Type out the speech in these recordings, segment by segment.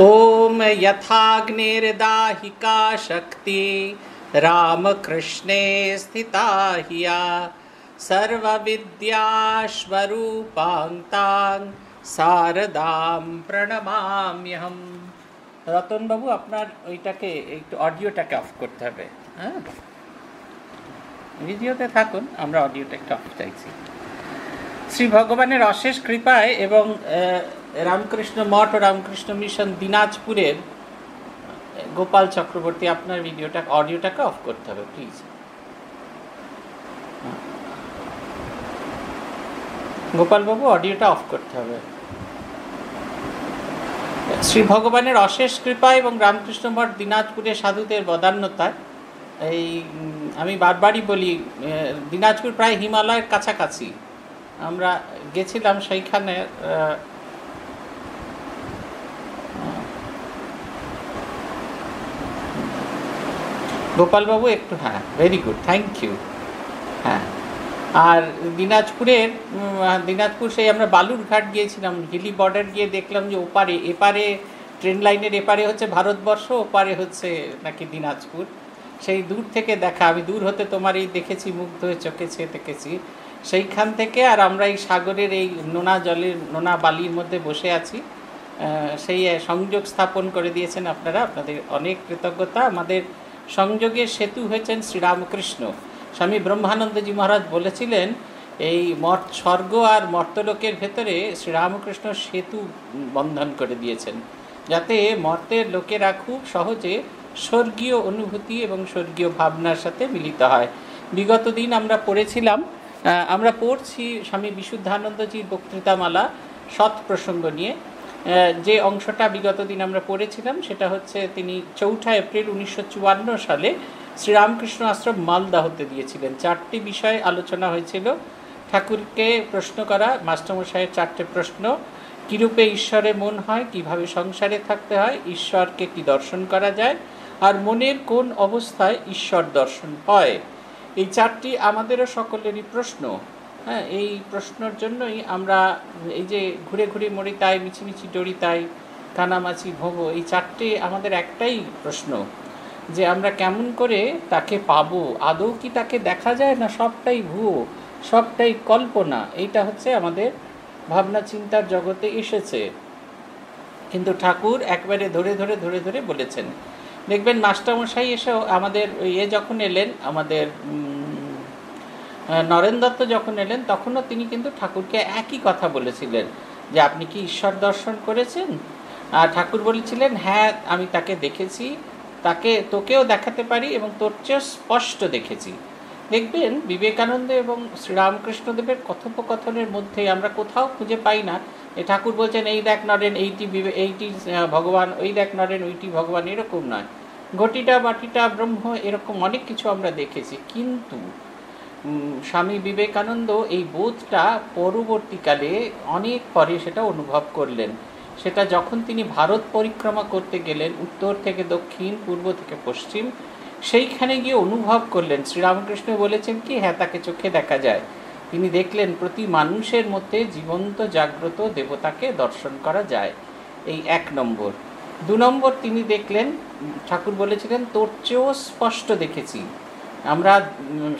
ॐ यथाग्निर्दाहिका शक्ति रामकृष्णे स्थिता हिया সর্ববিদ্যাস্বরূপাং সারদাম প্রণমাম্যহম রতনবাবু আপনার ওইটাকে একটু অডিওটাকে অফ করতে হবে হ্যাঁ ভিডিওতে থাকুন আমরা অডিওটা একটু অফ চাইছি শ্রী ভগবানের অশেষ কৃপায় এবং আহ, রামকৃষ্ণ মঠ ও রামকৃষ্ণ মিশন দিনাজপুরের গোপাল চক্রবর্তী, আপনার ভিডিওটা, অডিওটাকে অফ করতে হবে প্লিজ গোপালবাবু, অডিওটা অফ করতে হবে। শ্রী ভগবানের অশেষ কৃপা এবং রামকৃষ্ণ মঠ দিনাজপুরের সাধুদের বদান্যতায় এই আমি বারবারই বলি দিনাজপুর প্রায় হিমালয়ের কাছাকাছি। আমরা গেছিলাম সেইখানে গোপালবাবু একটু হ্যাঁ ভেরি গুড থ্যাংক ইউ হ্যাঁ। আর দিনাজপুরের দিনাজপুর সেই আমরা বালুরঘাট গিয়েছিলাম, হিলি বর্ডার গিয়ে দেখলাম যে ওপারে, এপারে ট্রেন লাইনের এপারে হচ্ছে ভারতবর্ষ, ওপারে হচ্ছে নাকি দিনাজপুর। সেই দূর থেকে দেখা, আমি দূর হতে তোমার এই দেখেছি, মুগ্ধ হয়ে চোখে ছেয়ে দেখেছি। সেইখান থেকে আর আমরা এই সাগরের এই নোনা জলের, নোনা বালির মধ্যে বসে আছি। সেই সংযোগ স্থাপন করে দিয়েছেন আপনারা। আপনাদের অনেক কৃতজ্ঞতা। আমাদের সংযোগের সেতু হয়েছেন শ্রীরামকৃষ্ণ। স্বামী ব্রহ্মানন্দজি মহারাজ বলেছিলেন, এই মর্ত স্বর্গ আর মর্তলোকের ভেতরে শ্রীরামকৃষ্ণ সেতু বন্ধন করে দিয়েছেন। যাতে মর্তের লোকেরা খুব সহজে স্বর্গীয় অনুভূতি এবং স্বর্গীয় ভাবনার সাথে মিলিত হয়। বিগত দিন আমরা পড়েছিলাম আমরা পড়ছি স্বামী বিশুদ্ধানন্দজির বক্তৃতামালা, সৎ প্রসঙ্গ নিয়ে। যে অংশটা বিগত দিন আমরা পড়েছিলাম, সেটা হচ্ছে তিনি চৌঠা এপ্রিল উনিশশো চুয়ান্ন সালে শ্রীরামকৃষ্ণ আশ্রম মালদাহতে দিয়েছিলেন। চারটি বিষয়ে আলোচনা হয়েছিল। ঠাকুরকে প্রশ্ন করা, মাস্টারমশাইয়ের চারটে প্রশ্ন, কীরূপে ঈশ্বরে মন হয়, কীভাবে সংসারে থাকতে হয়, ঈশ্বরকে কি দর্শন করা যায়, আর মনের কোন অবস্থায় ঈশ্বর দর্শন হয়। এই চারটি আমাদেরও সকলেরই প্রশ্ন। হ্যাঁ এই প্রশ্নের জন্যই আমরা এই যে ঘুরে ঘুরে মরি তাই, মিছিমিছি ডরি তাই, কানামাছি ভোগ, এই চারটে আমাদের একটাই প্রশ্ন যে আমরা কেমন করে তাকে পাবো? আদৌ কি তাকে দেখা যায় না সবটাই ভুয়ো, সবটাই কল্পনা? এইটা হচ্ছে আমাদের ভাবনা চিন্তার জগতে এসেছে। কিন্তু ঠাকুর একবারে ধরে ধরে ধরে ধরে বলেছেন। দেখবেন মাস্টারমশাই এসেও আমাদের ইয়ে যখন এলেন, আমাদের নরেন দত্ত যখন এলেন, তখনও তিনি কিন্তু ঠাকুরকে একই কথা বলেছিলেন যে, আপনি কি ঈশ্বর দর্শন করেছেন? আর ঠাকুর বলেছিলেন হ্যাঁ আমি তাকে দেখেছি, তাকে তোকেও দেখাতে পারি এবং তোর চেয়েও স্পষ্ট দেখেছি। দেখবেন, বিবেকানন্দ এবং শ্রীরামকৃষ্ণদেবের কথোপকথনের মধ্যে আমরা কোথাও খুঁজে পাই না ঠাকুর বলছেন, এই দেখ নরেন, এইটি এইটি ভগবান, ওই দেখ নরেন, ওইটি ভগবান, এরকম নয়। ঘটিটা, বাটিটা, ব্রহ্ম, এরকম অনেক কিছু আমরা দেখেছি। কিন্তু স্বামী বিবেকানন্দ এই বোধটা পরবর্তীকালে অনেক পরে সেটা অনুভব করলেন। সেটা যখন তিনি ভারত পরিক্রমা করতে গেলেন, উত্তর থেকে দক্ষিণ, পূর্ব থেকে পশ্চিম, সেইখানে গিয়ে অনুভব করলেন। শ্রীরামকৃষ্ণ বলেছেন কি হ্যাঁ তাকে চোখে দেখা যায়। তিনি দেখলেন প্রতি মানুষের মধ্যে জীবন্ত, জাগ্রত দেবতাকে দর্শন করা যায়। এই এক নম্বর। দু নম্বর তিনি দেখলেন, ঠাকুর বলেছিলেন, তোর চেয়েও স্পষ্ট দেখেছি। আমরা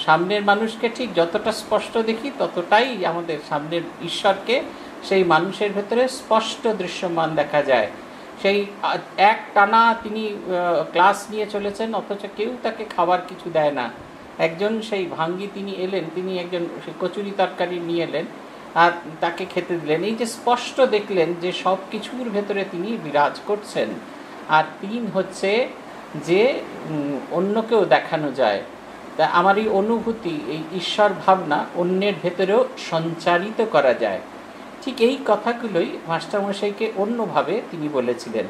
সামনের মানুষকে ঠিক যতটা স্পষ্ট দেখি, ততটাই আমাদের সামনের ঈশ্বরকে সেই মানুষের ভেতরে স্পষ্ট দৃশ্যমান দেখা যায়। সেই এক টানা তিনি ক্লাস নিয়ে চলেছেন, অথচ কেউ তাকে খাবার কিছু দেয় না। একজন সেই ভাঙ্গি তিনি এলেন, তিনি একজন সেই কচুরি তরকারি নিয়ে এলেন, আর তাকে খেতে দিলেন। এই যে স্পষ্ট দেখলেন যে সব কিছুর ভেতরে তিনি বিরাজ করছেন, আর তিন হচ্ছে যে অন্যকেও দেখানো যায়। তা আমার এই অনুভূতি, এই ঈশ্বর ভাবনা অন্যের ভেতরেও সঞ্চারিত করা যায়। ঠিক এই কথাগুলোই মাস্টারমশাইকে অন্যভাবে তিনি বলেছিলেন।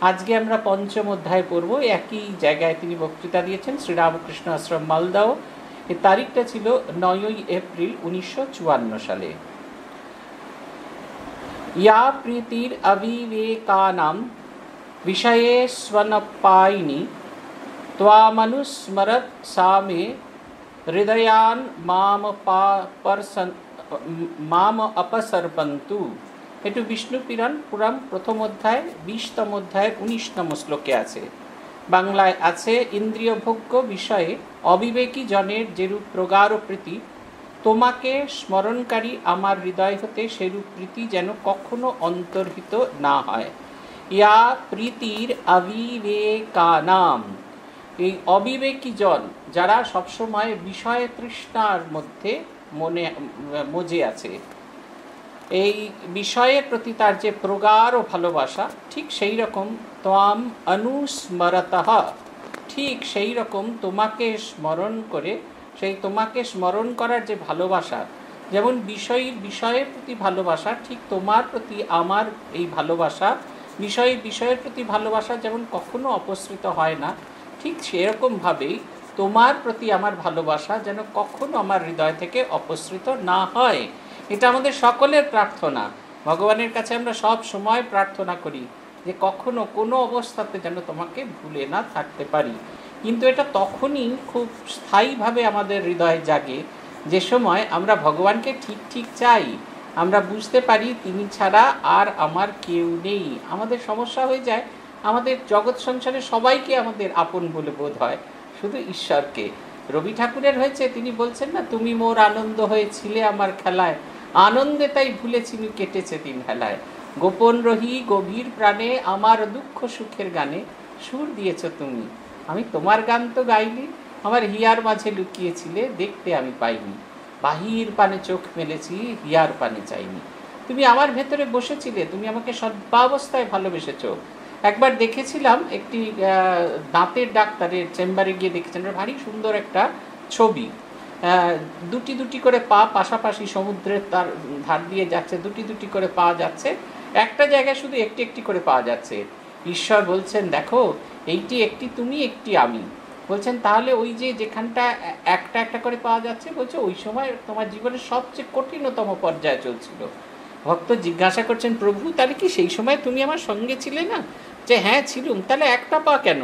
আজকে আমরা পঞ্চম অধ্যায় পড়ব, একই জায়গায় তিনি বক্তৃতা দিয়েছেন, শ্রীরামকৃষ্ণ আশ্রম মালদাও। এর তারিখটা ছিল নয়ই এপ্রিল উনিশশো চুয়ান্ন সালে। ইয়া প্রীতির অবিবেকানাম বিষয়ে স্বনপায়নী त्वामनुस्मरत् सा मे हृदयान् माम पा पर्सन् माम अपसर्पन्तु একটু বিষ্ণু পিরান পুরাণ প্রথম অধ্যায় বিশতম অধ্যায়ের উনিশতম শ্লোকে আছে বাংলায় আছে ইন্দ্রিয় ভোগ্য বিষয়ে অবিবেকী জনের যেরূপ প্রগাঢ় প্রীতি তোমাকে স্মরণকারী আমার হৃদয় হতে সেরূপ প্রীতি যেন কখনো অন্তর্হিত না হয় ইয়া প্রীতির অবিবেকানাম এই অবিবেকী জন যারা সবসময় বিষয় তৃষ্ণার মধ্যে মনে, মজে আছে। এই বিষয়ের প্রতি তার যে প্রগাঢ় ভালোবাসা, ঠিক সেই রকম ত্বাম অনুস্মরত, ঠিক সেই রকম তোমাকে স্মরণ করে, সেই তোমাকে স্মরণ করার যে ভালোবাসা, যেমন বিষয়, বিষয়ের প্রতি ভালোবাসা, ঠিক তোমার প্রতি আমার এই ভালোবাসা, বিষয়, বিষয়ের প্রতি ভালোবাসা যেমন কখনো অপসৃত হয় না ঠিক সেরকমভাবেই তোমার প্রতি আমার ভালোবাসা যেন কখনো আমার হৃদয় থেকে অপসৃত না হয়। এটা আমাদের সকলের প্রার্থনা। ভগবানের কাছে আমরা সব সময় প্রার্থনা করি যে কখনো কোনো অবস্থাতে যেন তোমাকে ভুলে না থাকতে পারি। কিন্তু এটা তখনই খুব স্থায়ীভাবে আমাদের হৃদয়ে জাগে যে সময় আমরা ভগবানকে ঠিক ঠিক চাই। আমরা বুঝতে পারি তিনি ছাড়া আর আমার কেউ নেই। আমাদের সমস্যা হয়ে যায় আমাদের জগৎ সংসারে সবাইকে আমাদের আপন বলে বোধ হয়। শুধু ঈশ্বরকে। রবি ঠাকুরের হয়েছে, তিনি বলছেন না, তুমি মোর আনন্দ হয়েছিলে আমার খেলায়। আনন্দে তাই ভুলেছিনি কেটেছে দিন হেলায়। গোপন রহি গভীর প্রাণে, আমার দুঃখ সুখের গানে সুর দিয়েছ তুমি। আমি তোমার গান তো গাইনি, আমার হিয়ার মাঝে লুকিয়েছিলে, দেখতে আমি পাইনি। বাহির পানে চোখ মেলেছি, হিয়ার পানে চাইনি তুমি আমার ভেতরে বসেছিলে, তুমি আমাকে সর্বাবস্থায় ভালোবেসেছ। একবার দেখেছিলাম একটি দাঁতের ডাক্তারের চেম্বারে গিয়ে দেখেছেন। ভারী সুন্দর একটা ছবি। দুটি দুটি করে পা পাশাপাশি সমুদ্রের তার, ধার দিয়ে যাচ্ছে, দুটি দুটি করে পাওয়া যাচ্ছে। একটা জায়গায় শুধু একটি একটি করে পাওয়া যাচ্ছে। ঈশ্বর বলছেন, দেখো, এইটি একটি, তুমি একটি আমি। বলছেন, তাহলে ওই যে যেখানটা একটা একটা করে পাওয়া যাচ্ছে, বলছে ওই সময় তোমার জীবনের সবচেয়ে কঠিনতম পর্যায়ে চলছিল। ভক্ত জিজ্ঞাসা করছেন, প্রভু, তাহলে কি সেই সময় তুমি আমার সঙ্গে ছিলে না? যে হ্যাঁ ছিলুম। তাহলে একটা পা কেন?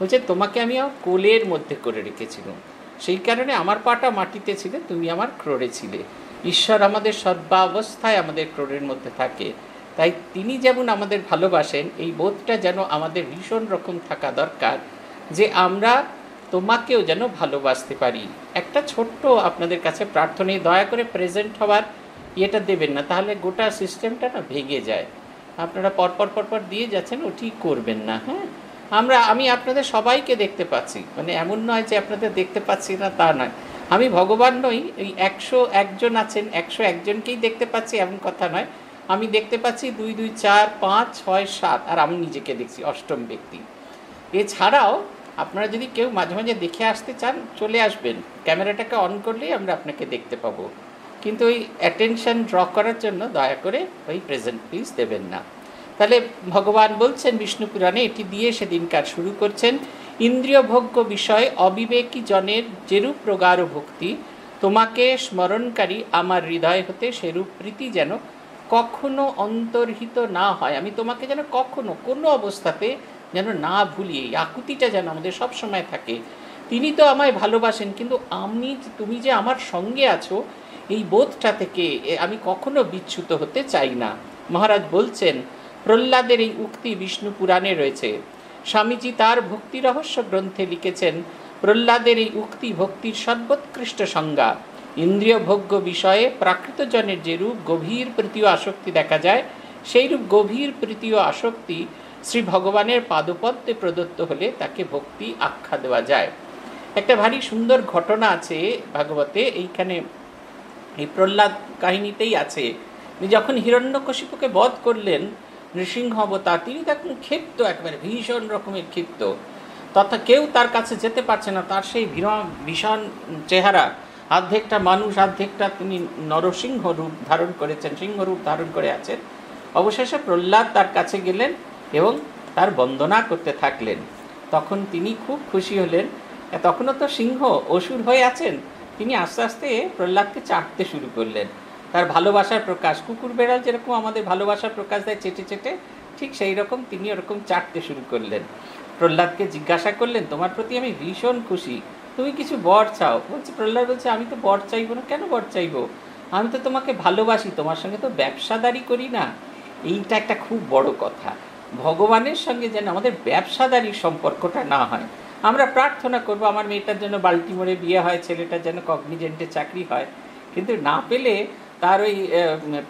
বলছে, তোমাকে আমি আমার কোলের মধ্যে করে রেখেছিলাম। সেই কারণে আমার পাটা মাটিতে ছিলে, তুমি আমার ক্রোড়ে ছিলে। ঈশ্বর আমাদের সর্বাবস্থায় আমাদের ক্রোড়ের মধ্যে থাকে। তাই তিনি যেমন আমাদের ভালোবাসেন, এই বোধটা যেন আমাদের ভীষণ রকম থাকা দরকার, যে আমরা তোমাকেও যেন ভালোবাসতে পারি। একটা ছোট্ট আপনাদের কাছে প্রার্থনায় দয়া করে প্রেজেন্ট হওয়ার ইয়েটা দেবেন না, তাহলে গোটা সিস্টেমটা না ভেঙে যায়। আপনারা পরপর পরপর দিয়ে যাচ্ছেন, ও ঠিক করবেন না হ্যাঁ? আমরা, আমি আপনাদের সবাইকে দেখতে পাচ্ছি মানে এমন নয় যে আপনাদের দেখতে পাচ্ছি না, তা নয়। আমি ভগবান নই, এই একশো একজন আছেন, একশো একজনকেই দেখতে পাচ্ছি, এমন কথা নয়। আমি দেখতে পাচ্ছি দুই দুই, চার, পাঁচ, ছয়, সাত, আর আমি নিজেকে দেখছি, অষ্টম ব্যক্তি। এছাড়াও, আপনারা যদি কেউ মাঝে মাঝে দেখে আসতে চান, চলে আসবেন। ক্যামেরাটাকে অন করলেই আমরা আপনাকে দেখতে পাবো। কিন্তু ওই অ্যাটেনশন ড্র করার জন্য দয়া করে ওই প্রেজেন্ট প্লিজ দেবেন না। তাহলে ভগবান বলছেন, বিষ্ণু পুরাণে এটি দিয়ে সেদিনকার শুরু করছেন। ইন্দ্রিয় ভোগ্য বিষয় অবিবেকী জনের যেরূপ প্রগাঢ় ভক্তি, তোমাকে স্মরণকারী আমার হৃদয় হতে সেরূপ প্রীতি যেন কখনো অন্তর্হিত না হয়। আমি তোমাকে যেন কখনো কোনো অবস্থাতে যেন না ভুলি এই আকুতিটা যেন আমাদের সব সময় থাকে। তিনি তো আমায় ভালোবাসেন, কিন্তু আমি তুমি যে আমার সঙ্গে আছো এই বোধটা থেকে আমি কখনো বিচ্যুত হতে চাই না। মহারাজ বলছেন, প্রহ্লাদের এই উক্তি বিষ্ণু পুরাণে রয়েছে। স্বামীজি তার ভক্তি রহস্য গ্রন্থে লিখেছেন, প্রহ্লাদের এই উক্তি ভক্তির সর্বোৎকৃষ্ট সংজ্ঞা। ইন্দ্রিয় ভোগ্য বিষয়ে প্রাকৃতজনের যে রূপ গভীর প্রীতীয় আসক্তি দেখা যায়, সেই রূপ গভীর প্রীতীয় আসক্তি শ্রী ভগবানের পাদপদ্মে প্রদত্ত হলে তাকে ভক্তি আখ্যা দেওয়া যায়। একটা ভারী সুন্দর ঘটনা আছে ভাগবতে, এইখানে এই প্রহ্লাদ কাহিনীতেই আছে। যখন হিরণ্যকশিপুকে বধ করলেন, নৃসিংহ অবতার, তিনি তখন ক্ষিপ্ত, একবারে ভীষণ রকমের ক্ষিপ্ত। তথা কেউ তার কাছে যেতে পারছে না, তার সেই ভীষণ চেহারা। অর্ধেকটা মানুষ অর্ধেকটা তিনি নরসিংহ রূপ ধারণ করেছেন, সিংহ রূপ ধারণ করে আছেন। অবশেষে প্রহ্লাদ তার কাছে গেলেন এবং তার বন্দনা করতে থাকলেন। তখন তিনি খুব খুশি হলেন তখনও তো সিংহ অসুর হয়ে আছেন? তিনি আস্তে আস্তে প্রহ্লাদকে চাটতে শুরু করলেন। তার ভালোবাসার প্রকাশ, কুকুর বেড়াল যেরকম আমাদের ভালোবাসার প্রকাশ দেয় চেটে চেটে, ঠিক সেই রকম তিনি ওরকম চাটতে শুরু করলেন। প্রহ্লাদকে জিজ্ঞাসা করলেন, তোমার প্রতি আমি ভীষণ খুশি। তুমি কিছু বর চাও? বলছি, প্রহ্লাদ বলছে, আমি তো বর চাইব না। কেন বর চাইব? আমি তো তোমাকে ভালোবাসি, তোমার সঙ্গে তো ব্যবসাদারি করি না। এইটা একটা খুব বড় কথা। ভগবানের সঙ্গে যেন আমাদের ব্যবসাদারির সম্পর্কটা না হয়। আমরা প্রার্থনা করব আমার মেয়েটার জন্য বাল্টিমোরে বিয়ে হয়, ছেলেটার যেন কগনিজেন্টে চাকরি হয়। কিন্তু না পেলে তার ওই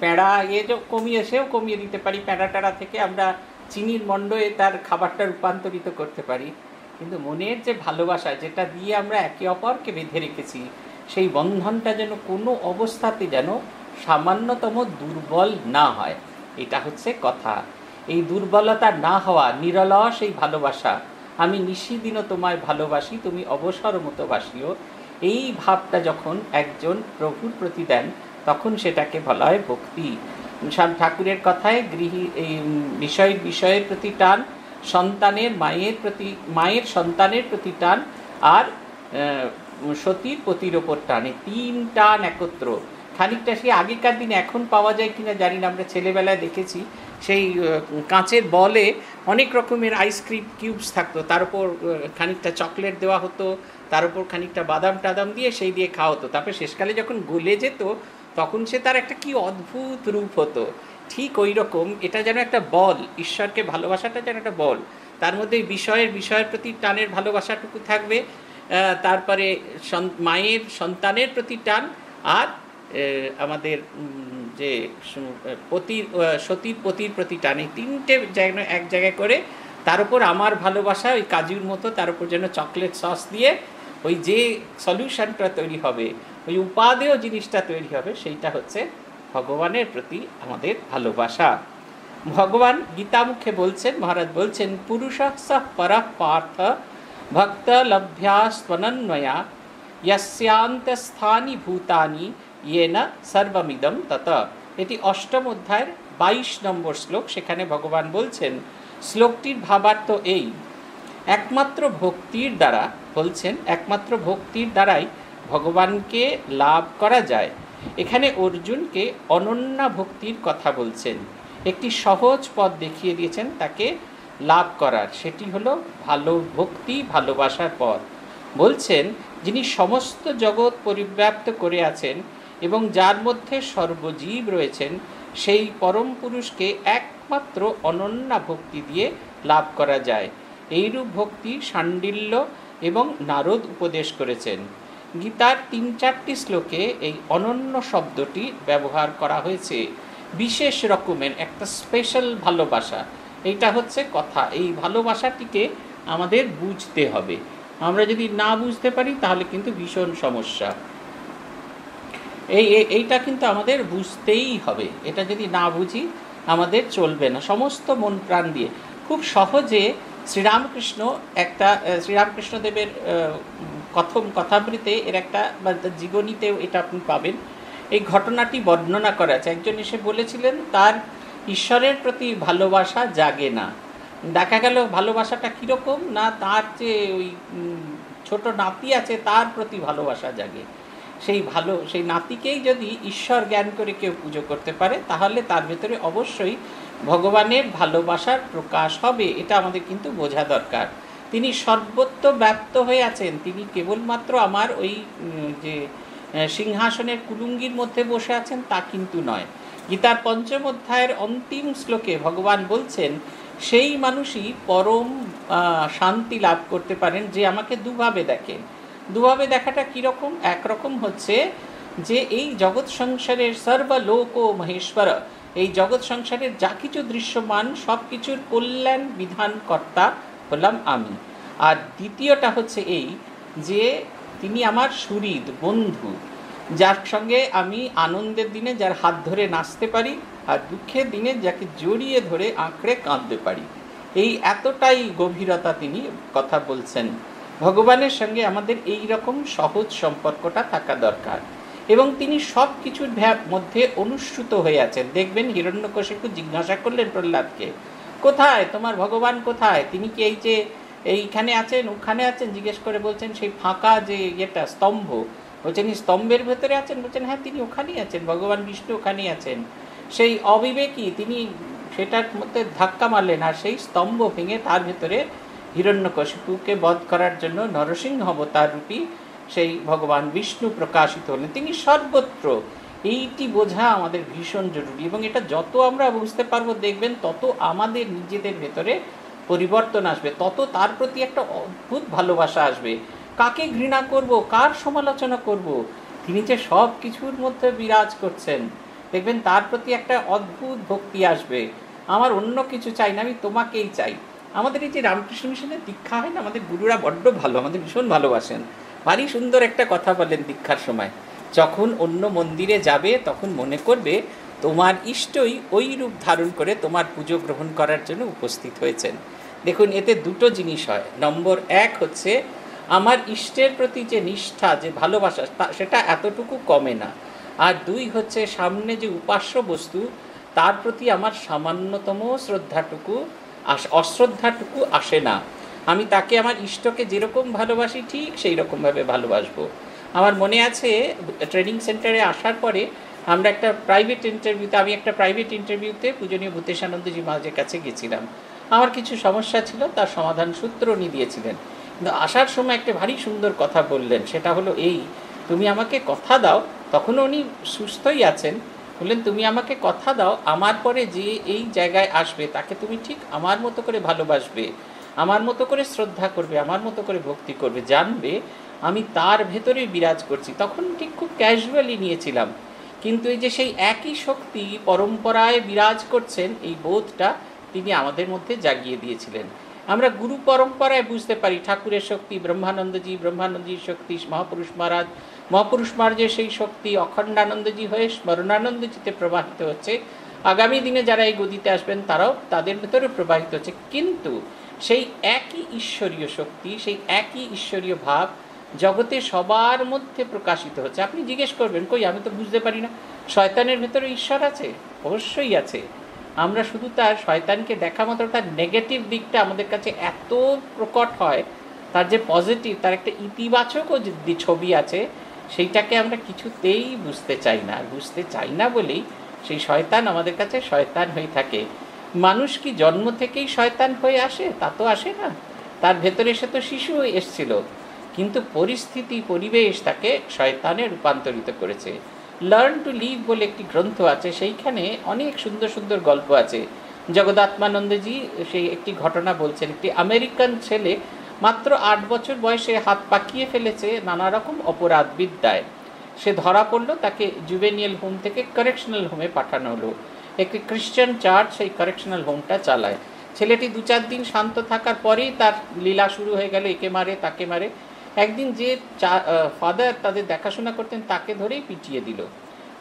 প্যাঁড়া যে কমিয়ে, সেও কমিয়ে দিতে পারি। প্যাঁড়া ট্যাড়া থেকে আমরা চিনির মণ্ডয়ে তার খাবারটা রূপান্তরিত করতে পারি। কিন্তু মনের যে ভালোবাসা, যেটা দিয়ে আমরা একে অপরকে বেঁধে রেখেছি, সেই বন্ধনটা যেন কোনো অবস্থাতে যেন সামান্যতম দুর্বল না হয়। এটা হচ্ছে কথা। এই দুর্বলতা না হওয়া, নিরলস এই ভালোবাসা আমি নিশিদিনও তোমায় ভালোবাসি, তুমি অবসর মতো বাসিও। এই ভাবটা যখন একজন প্রভুর প্রতি দেন, তখন সেটাকে বলা হয় ভক্তি। স্বামী ঠাকুরের কথায় গৃহী এই বিষয়ের বিষয়ের প্রতি টান, সন্তানের মায়ের প্রতি মায়ের সন্তানের প্রতি টান, আর সতীর পতির ওপর টানে। তিন টান একত্র। খানিকটা সেই আগেকার দিনে এখন পাওয়া যায় কিনা জানি না, আমরা ছেলেবেলায় দেখেছি। সেই কাঁচের বলে অনেক রকমের আইসক্রিম কিউবস থাকতো। তার উপর খানিকটা চকলেট দেওয়া হতো, তার উপর খানিকটা বাদাম টাদাম দিয়ে সেই দিয়ে খাওয়া হতো। তারপরে শেষকালে যখন গলে যেত, তখন সে তার একটা কি অদ্ভুত রূপ হতো। ঠিক ওই রকম এটা যেন একটা বল, ঈশ্বরকে ভালোবাসাটা যেন একটা বল। তার মধ্যে বিষয়ের বিষয়ের প্রতি টানের ভালোবাসাটুকু থাকবে তারপরে মায়ের সন্তানের প্রতি টান, আর আমাদের যে পতির সতীর পতির প্রতি টানে তিনটে যেন এক জায়গায় করে, তার উপর আমার ভালোবাসা ওই কাজুর মতো, তার উপর যেন চকলেট সস দিয়ে ওই যে সলিউশনটা তৈরি হবে, ওই উপাদেয় জিনিসটা তৈরি হবে, সেইটা হচ্ছে ভগবানের প্রতি আমাদের ভালোবাসা। ভগবান গীতামুখে বলছেন, মহারাজ বলছেন পুরুষ পর পার্থ ভক্ত লভ্যাস্ত্বনন্বয়া স্থানি ভূতানি ইয়ে না সর্বমিদম তত। এটি অষ্টম অধ্যায়ের বাইশ নম্বর শ্লোক। সেখানে ভগবান বলছেন, শ্লোকটির ভাবার্থ এই, একমাত্র ভক্তির দ্বারা, বলছেন, একমাত্র ভক্তির দ্বারাই ভগবানকে লাভ করা যায়। এখানে অর্জুনকে অনন্যা ভক্তির কথা বলছেন। একটি সহজ পথ দেখিয়ে দিয়েছেন তাকে লাভ করার। সেটি হলো ভালো ভক্তি, ভালোবাসার পথ। বলছেন, যিনি সমস্ত জগৎ পরিব্যাপ্ত করে আছেন এবং যার মধ্যে সর্বজীব রয়েছেন, সেই পরম পুরুষকে একমাত্র অনন্যা ভক্তি দিয়ে লাভ করা যায়। এইরূপ ভক্তি সাণ্ডিল্য এবং নারদ উপদেশ করেছেন। গীতার তিন চারটি শ্লোকে এই অনন্য শব্দটি ব্যবহার করা হয়েছে। বিশেষ রকমের একটা স্পেশাল ভালোবাসা। এইটা হচ্ছে কথা। এই ভালোবাসাটিকে আমাদের বুঝতে হবে। আমরা যদি না বুঝতে পারি, তাহলে কিন্তু ভীষণ সমস্যা। এই এইটা কিন্তু আমাদের বুঝতেই হবে। এটা যদি না বুঝি, আমাদের চলবে না। সমস্ত মন প্রাণ দিয়ে। খুব সহজে শ্রীরামকৃষ্ণ একটা শ্রীরামকৃষ্ণদেবের কথম কথাবৃতে এর একটা, বা জীবনীতেও এটা আপনি পাবেন। এই ঘটনাটি বর্ণনা করা আছে। একজন এসে বলেছিলেন, তার ঈশ্বরের প্রতি ভালোবাসা জাগে না। দেখা গেল, ভালোবাসাটা কীরকম? না, তার যে ওই ছোট নাতি আছে, তার প্রতি ভালোবাসা জাগে। সেই ভালো, সেই নাতিকেই যদি ঈশ্বর জ্ঞান করে কেউ পুজো করতে পারে, তাহলে তার ভেতরে অবশ্যই ভগবানের ভালোবাসার প্রকাশ হবে, এটা আমাদের কিন্তু বোঝা দরকার। তিনি সর্বত্র ব্যপ্ত হয়ে আছেন, তিনি কেবলমাত্র আমার ওই যে সিংহাসনের কুলুঙ্গির মধ্যে বসে আছেন তা কিন্তু নয়। গীতার পঞ্চম অধ্যায়ের অন্তিম শ্লোকে ভগবান বলছেন, সেই মানুষই পরম শান্তি লাভ করতে পারেন যে আমাকে দুভাবে দেখেন দুভাবে দেখাটা কীরকম? একরকম হচ্ছে যে এই জগৎ সংসারের সর্বলোক ও মহেশ্বর, এই জগৎ সংসারের যা কিছু দৃশ্যমান সব কিছুর কল্যাণ বিধানকর্তা হলাম আমি। আর দ্বিতীয়টা হচ্ছে এই যে তিনি আমার সুরিদ বন্ধু, যার সঙ্গে আমি আনন্দের দিনে যার হাত ধরে নাচতে পারি আর দুঃখের দিনে যাকে জড়িয়ে ধরে আঁকড়ে কাঁদতে পারি। এই এতটাই গভীরতা তিনি কথা বলছেন। ভগবানের সঙ্গে আমাদের এই রকম সহজ সম্পর্কটা থাকা দরকার। এবং তিনি সব কিছুর মধ্যে অনুসূত হয়ে আছেন। দেখবেন হিরণ্যকশিপু জিজ্ঞাসা করলেন প্রহ্লাদকে, কোথায়? তোমার ভগবান কোথায়? তিনি কি এই যে এইখানে আছেন, ওখানে আছেন? জিজ্ঞেস করে বলছেন, সেই ফাঁকা যে ইয়েটা, স্তম্ভ, বলছেন স্তম্ভের ভেতরে আছেন? বলছেন হ্যাঁ তিনি ওখানেই আছেন, ভগবান বিষ্ণু ওখানেই আছেন। সেই অবিবেকী তিনি সেটার মধ্যে ধাক্কা মারলেন আর সেই স্তম্ভ ভেঙে তার ভেতরে হিরণ্যকশিপুকে বধ করার জন্য নরসিংহ অবতার রূপী সেই ভগবান বিষ্ণু প্রকাশিত হলেন। তিনি সর্বত্র। এইটি বোঝা আমাদের ভীষণ জরুরি এবং এটা যত আমরা বুঝতে পারব, দেখবেন তত আমাদের নিজেদের ভেতরে পরিবর্তন আসবে, তত তার প্রতি একটা অদ্ভুত ভালোবাসা আসবে। কাকে ঘৃণা করব, কার সমালোচনা করব? তিনি যে সব কিছুর মধ্যে বিরাজ করছেন, দেখবেন তার প্রতি একটা অদ্ভুত ভক্তি আসবে। আমার অন্য কিছু চাই না, আমি তোমাকেই চাই। আমাদের এই যে রামকৃষ্ণ মিশনের দীক্ষা হয় না, আমাদের গুরুরা বড্ড ভালো, আমাদের ভীষণ ভালোবাসেন। ভারী সুন্দর একটা কথা বলেন দীক্ষার সময়। যখন অন্য মন্দিরে যাবে, তখন মনে করবে, তোমার ইষ্টই ওই রূপ ধারণ করে তোমার পুজো গ্রহণ করার জন্য উপস্থিত হয়েছেন। দেখুন, এতে দুটো জিনিস হয়। নম্বর এক হচ্ছে, আমার ইষ্টের প্রতি যে নিষ্ঠা, যে ভালোবাসা সেটা এতটুকু কমে না। আর দুই হচ্ছে, সামনে যে উপাস্য বস্তু, তার প্রতি আমার সামান্যতম শ্রদ্ধাটুকু অশ্রদ্ধাটুকু আসে না। আমি তাকে আমার ইষ্টকে যেরকম ভালোবাসি, ঠিক সেই রকমভাবে ভালোবাসবো। আমার মনে আছে, ট্রেনিং সেন্টারে আসার পরে আমরা একটা প্রাইভেট ইন্টারভিউতে, আমি একটা প্রাইভেট ইন্টারভিউতে পূজনীয় ভূতেশানন্দজি মহাজের কাছে গেছিলাম আমার কিছু সমস্যা ছিল, তার সমাধান সূত্র উনি দিয়েছিলেন। কিন্তু আসার সময় একটা ভারী সুন্দর কথা বললেন, সেটা হলো এই, তুমি আমাকে কথা দাও। তখনও উনি সুস্থই আছেন। বললেন, তুমি আমাকে কথা দাও, আমার পরে যে এই জায়গায় আসবে, তাকে তুমি ঠিক আমার মতো করে ভালোবাসবে, আমার মতো করে শ্রদ্ধা করবে, আমার মতো করে ভক্তি করবে, জানবে, আমি তার ভেতরে বিরাজ করছি। তখন ঠিক খুব ক্যাজুয়ালি নিয়েছিলাম। কিন্তু এই যে সেই একই শক্তি পরম্পরায় বিরাজ করছেন, এই বোধটা তিনি আমাদের মধ্যে জাগিয়ে দিয়েছিলেন। আমরা গুরু পরম্পরায় বুঝতে পারি, ঠাকুরের শক্তি, ব্রহ্মানন্দজি, ব্রহ্মানন্দজির শক্তি, মহাপুরুষ, মহারাজ মহাপুরুষ মহারাজের সেই শক্তি অখণ্ডানন্দজি হয়ে স্মরণানন্দজিতে প্রবাহিত হচ্ছে। আগামী দিনে যারা এই গদিতে আসবেন, তারাও তাদের ভেতরে প্রবাহিত হচ্ছে। কিন্তু সেই একই ঈশ্বরীয় শক্তি, সেই একই ঈশ্বরীয় ভাব জগতে সবার মধ্যে প্রকাশিত হচ্ছে। আপনি জিজ্ঞেস করবেন, কই, আমি তো বুঝতে পারি না। শয়তানের ভেতরে ঈশ্বর আছে? অবশ্যই আছে। আমরা শুধু তার শয়তানকে দেখা মাত্র, তার নেগেটিভ দিকটা আমাদের কাছে এত প্রকট হয়, তার যে পজিটিভ তার একটা ইতিবাচকও ছবি আছে সেইটাকে আমরা কিছুতেই বুঝতে চাই না। বুঝতে চাই না বলেই সেই শয়তান আমাদের কাছে শয়তান হয়ে থাকে। মানুষ কি জন্ম থেকেই শয়তান হয়ে আসে? তা তো আসে না। তার ভেতরে সে তো শিশু এসছিল। কিন্তু পরিস্থিতি, পরিবেশ তাকে শয়তানে রূপান্তরিত করেছে। লার্ন টু লিভ বলে একটি গ্রন্থ আছে, সেইখানে অনেক সুন্দর সুন্দর গল্প আছে। জগদাত্মানন্দজি সেই একটি ঘটনা বলছেন, একটি আমেরিকান ছেলে মাত্র আট বছর বয়সে হাত পাকিয়ে ফেলেছে নানা রকম অপরাধ বিদ্যায় সে ধরা পড়ল তাকে জুবেনিয়াল হোম থেকে কারেকশনাল হোমে পাঠানো হলো। একটি খ্রিশ্চান চার্চ সেই কারেকশনাল হোমটা চালায়। ছেলেটি দু চার দিন শান্ত থাকার পরেই তার লীলা শুরু হয়ে গেল, একে মারে, তাকে মারে। একদিন যে ফাদার তাদের দেখাশোনা করতেন তাকে ধরেই পিটিয়ে দিল।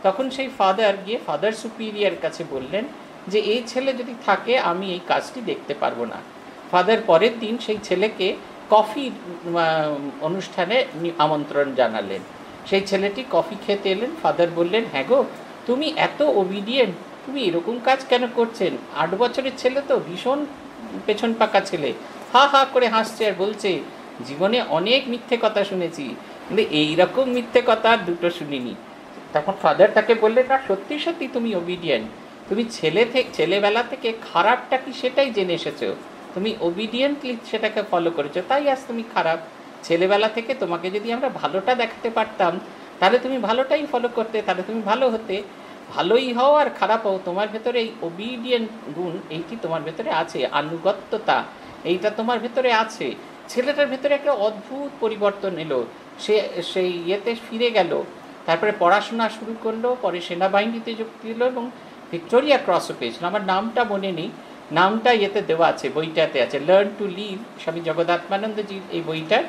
তখন সেই ফাদার গিয়ে ফাদার সুপিরিয়ার কাছে বললেন যে, এই ছেলে যদি থাকে, আমি এই কাজটি দেখতে পারব না। ফাদার পরের দিন সেই ছেলেকে কফি অনুষ্ঠানে আমন্ত্রণ জানালেন। সেই ছেলেটি কফি খেতে এলেন, ফাদার বললেন হ্যাঁ গো, তুমি এত ওবিডিয়েন্ট তুমি এরকম কাজ কেন করছেন? আট বছরের ছেলে তো, ভীষণ পেছন পাকা ছেলে। হা হা করে হাসছে আর বলছে, জীবনে অনেক মিথ্যে কথা শুনেছি, কিন্তু এইরকম মিথ্যে কথা আর দুটো শুনিনি। তখন ফাদার তাকে বললে না, সত্যি সত্যি তুমি ওবিডিয়েন্ট তুমি ছেলে থেকে ছেলেবেলা থেকে খারাপটা কি সেটাই জেনে এসেছ? তুমি ওবিডিয়েন্টলি সেটাকে ফলো করেছ, তাই আজ তুমি খারাপ। ছেলেবেলা থেকে তোমাকে যদি আমরা ভালোটা দেখাতে পারতাম, তাহলে তুমি ভালোটাই ফলো করতে, তাহলে তুমি ভালো হতে। ভালোই হও আর খারাপ হও, তোমার ভেতরে এই ওবিডিয়েন্ট গুণ, এইটি তোমার ভেতরে আছে, আনুগত্যতা, এইটা তোমার ভেতরে আছে। ছেলেটার ভেতরে একটা অদ্ভুত পরিবর্তন এলো, সে সেই ইয়েতে ফিরে গেল, তারপরে পড়াশোনা শুরু করল, পরে সেনাবাহিনীতে যোগ দিল এবং ভিক্টোরিয়া ক্রসও পেয়েছিল। আমার নামটা মনে নেই নামটা ইয়েতে দেওয়া আছে, বইটাতে আছে। লার্ন টু লিভ স্বামী জগদাত্মানন্দজির এই বইটার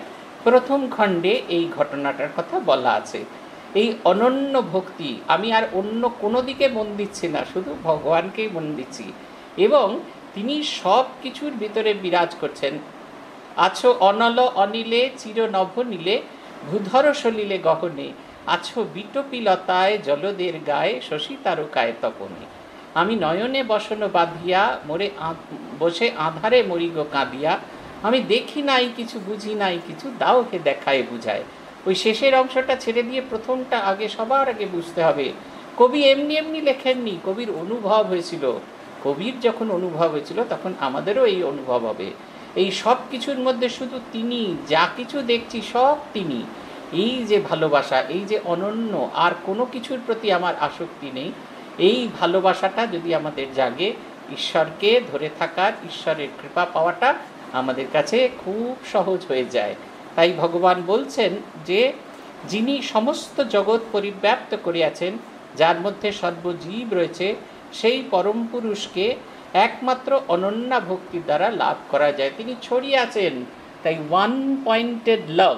প্রথম খণ্ডে এই ঘটনাটার কথা বলা আছে। এই অনন্য ভক্তি, আমি আর অন্য কোনো দিকে মন দিচ্ছি না, শুধু ভগবানকেই মন দিচ্ছি। এবং তিনি সব কিছুর ভিতরে বিরাজ করছেন। আছো অনল অনিলে, চির নভ নিলে, ভূধর সলিলে গহনে, আছো বিটপিলতায় জলদের গায়ে, শশী তারকায় তপনে। আমি নয়নে বসন বাঁধিয়া মোরে বসে আধারে মরিগ কাঁদিয়া, আমি দেখি নাই, কিছু বুঝি নাই, কিছু দাও হে দেখায় বুঝায়। ওই শেষের অংশটা ছেড়ে দিয়ে প্রথমটা আগে সবার আগে বুঝতে হবে। কবি এমনি এমনি লেখেননি, কবির অনুভব হয়েছিল। কবির যখন অনুভব হয়েছিল, তখন আমাদেরও এই অনুভব হবে। এই সব কিছুর মধ্যে শুধু তিনি, যা কিছু দেখছি সব তিনি। এই যে ভালোবাসা, এই যে অনন্য, আর কোনো কিছুর প্রতি আমার আসক্তি নেই। এই ভালোবাসাটা যদি আমাদের জাগে, ঈশ্বরকে ধরে থাকার, ঈশ্বরের কৃপা পাওয়াটা আমাদের কাছে খুব সহজ হয়ে যায়। তাই ভগবান বলছেন যে, যিনি সমস্ত জগৎ পরিব্যাপ্ত করিয়াছেন, যার মধ্যে সর্বজীব রয়েছে, সেই পরম পুরুষকে একমাত্র অনন্যা ভক্তির দ্বারা লাভ করা যায়। তিনি ছড়িয়ে আছেন তাই ওয়ান পয়েন্টেড লাভ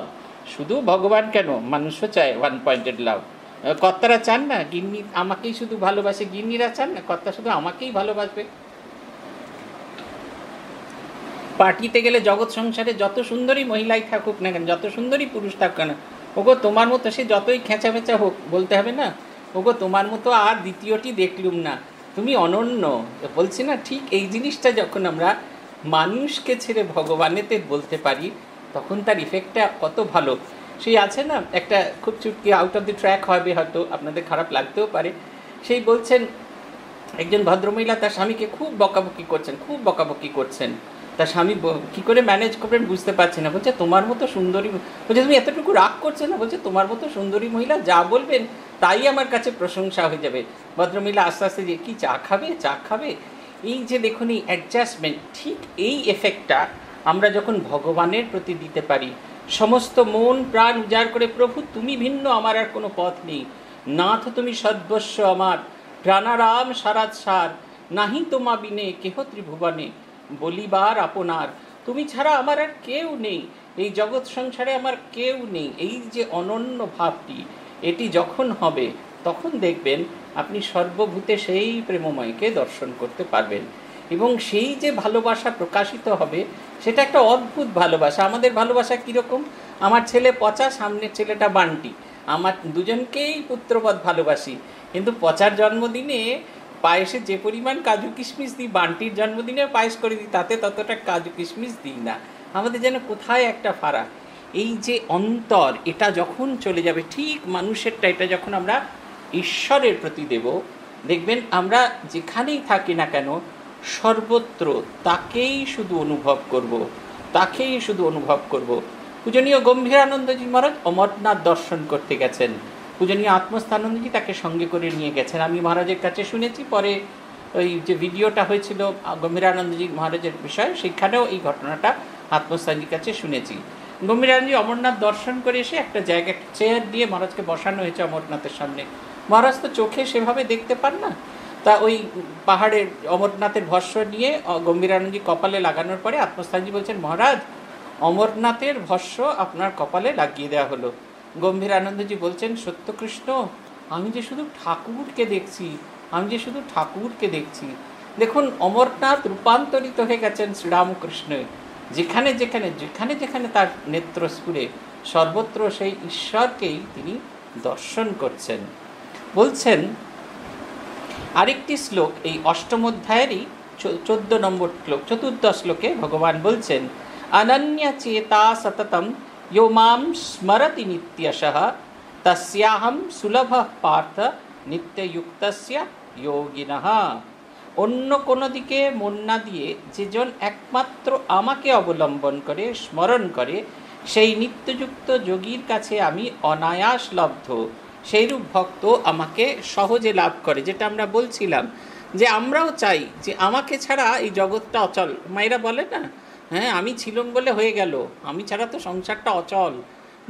শুধু ভগবান কেন? মানুষও চায় ওয়ান পয়েন্টেড লাভ কর্তারা চান না, গিন্নি আমাকেই শুধু ভালোবাসে, গিন্নিরা চান না, কর্তা শুধু আমাকেই ভালোবাসবে। পার্টিতে গেলে জগৎ সংসারে যত সুন্দরী মহিলাই থাকুক না কেন, যত সুন্দরী পুরুষ থাকুক না ওগো তোমার মতো সে যতই খেঁচা মেচা হোক, বলতে হবে না, ওগো তোমার মতো আর দ্বিতীয়টি দেখলুম না, তুমি অনন্য। বলছি না, ঠিক এই জিনিসটা যখন আমরা মানুষকে ছেড়ে ভগবানেতে বলতে পারি, তখন তার ইফেক্টটা কত ভালো। সেই আছে না, একটা খুব চুটকি আউট অফ দি ট্র্যাক হবে হয়তো, আপনাদের খারাপ লাগতেও পারে। সেই বলছেন, একজন ভদ্রমহিলা তার স্বামীকে খুব বকাবকি করছেন, খুব বকাবকি করছেন। তার স্বামী কী করে ম্যানেজ করবেন বুঝতে পারছে না। বলছে, তোমার মতো সুন্দরী বলছে, তুমি এতটুকু রাগ করছ না? বলছে, তোমার মতো সুন্দরী মহিলা যা বলবেন তাই আমার কাছে প্রশংসা হয়ে যাবে। ভদ্রমহিলা আস্তে আস্তে যে, কি চা খাবে চা খাবে? এই যে দেখুন, এই অ্যাডজাস্টমেন্ট ঠিক এই এফেক্টটা আমরা যখন ভগবানের প্রতি দিতে পারি সমস্ত মন প্রাণ উজাড় করে, প্রভু, তুমি ভিন্ন, আমার আর কোনো পথ নেই। নাথ, তুমি সর্বস্ব আমার। প্রাণারাম সারাত সার। নাহি তোমা বিনে, কেহ ত্রিভুবনে। বলিবার আপনার। তুমি ছাড়া আমার আর কেউ নেই। এই জগৎ সংসারে আমার কেউ নেই। এই যে অনন্য ভাবটি, এটি যখন হবে, তখন দেখবেন আপনি সর্বভূতে সেই প্রেমময়কে দর্শন করতে পারবেন। এবং সেই যে ভালোবাসা প্রকাশিত হবে, সেটা একটা অদ্ভুত ভালোবাসা। আমাদের ভালোবাসা কীরকম? আমার ছেলে পচা, সামনের ছেলেটা বান্টি। আমার দুজনকেই পুত্রবধ ভালোবাসি। কিন্তু পচার জন্মদিনে পায়েসে যে পরিমাণ কাজু কিশমিশ দিই, বান্টির জন্মদিনে পায়েস করে দিই, তাতে ততটা কাজু কিশমিশ দিই না। আমাদের যেন কোথায় একটা ফারাক? এই যে অন্তর, এটা যখন চলে যাবে, ঠিক মানুষেরটা, এটা যখন আমরা ঈশ্বরের প্রতি দেব, দেখবেন আমরা যেখানেই থাকি না কেন সর্বত্র তাকেই শুধু অনুভব করব। তাকেই শুধু অনুভব করব। পূজনীয় গম্ভীরানন্দজি মহারাজ অমরনাথ দর্শন করতে গেছেন পূজনীয় আত্মস্থানন্দজি তাকে সঙ্গে করে নিয়ে গেছেন আমি মহারাজের কাছে শুনেছি, পরে ওই যে ভিডিওটা হয়েছিল গম্ভীরানন্দজি মহারাজের বিষয়ে, সেখানেও এই ঘটনাটা আত্মস্থানজির কাছে শুনেছি গম্ভীরানন্দজি অমরনাথ দর্শন করে এসে একটা জায়গা চেয়ার দিয়ে মহারাজকে বসানো হয়েছে অমরনাথের সামনে মহারাজ তো চোখে সেভাবে দেখতে পান না তা ওই পাহাড়ের অমরনাথের ভস্য নিয়ে গম্ভীরানন্দজি কপালে লাগানোর পরে আত্মস্থানজি বলছেন, মহারাজ, অমরনাথের ভস্য আপনার কপালে লাগিয়ে দেওয়া হলো। গম্ভীর আনন্দজি বলছেন, সত্যকৃষ্ণ, আমি যে শুধু ঠাকুরকে দেখছি, আমি যে শুধু ঠাকুরকে দেখছি। দেখুন, অমরনাথ রূপান্তরিত হয়ে গেছেন শ্রীরামকৃষ্ণ। যেখানে যেখানে যেখানে যেখানে তার নেত্রস্ফুরে, সর্বত্র সেই ঈশ্বরকেই তিনি দর্শন করছেন। বলছেন আরেকটি শ্লোক, এই অষ্টম অধ্যায়েরই চোদ্দ নম্বর শ্লোক চতুর্দ শ্লোকে ভগবান বলছেন, অনন্য চেতা সততম ইো মাম স্মরতি নিত্যশ, তস্যাহম সুলভ পার্থ নিত্যযুক্তস্য যোগিন। অন্য কোনো দিকে মন না দিয়ে যেজন একমাত্র আমাকে অবলম্বন করে, স্মরণ করে, সেই নিত্যযুক্ত যোগীর কাছে আমি অনায়াস লব্ধ। সেইরূপ ভক্ত আমাকে সহজে লাভ করে, যেটা আমরা বলছিলাম যে আমরাও চাই যে আমাকে ছাড়া এই জগৎটা অচল। মায়েরা বলে না হ্যাঁ আমি ছিলুম বলে হয়ে গেল, আমি ছাড়া তো সংসারটা অচল।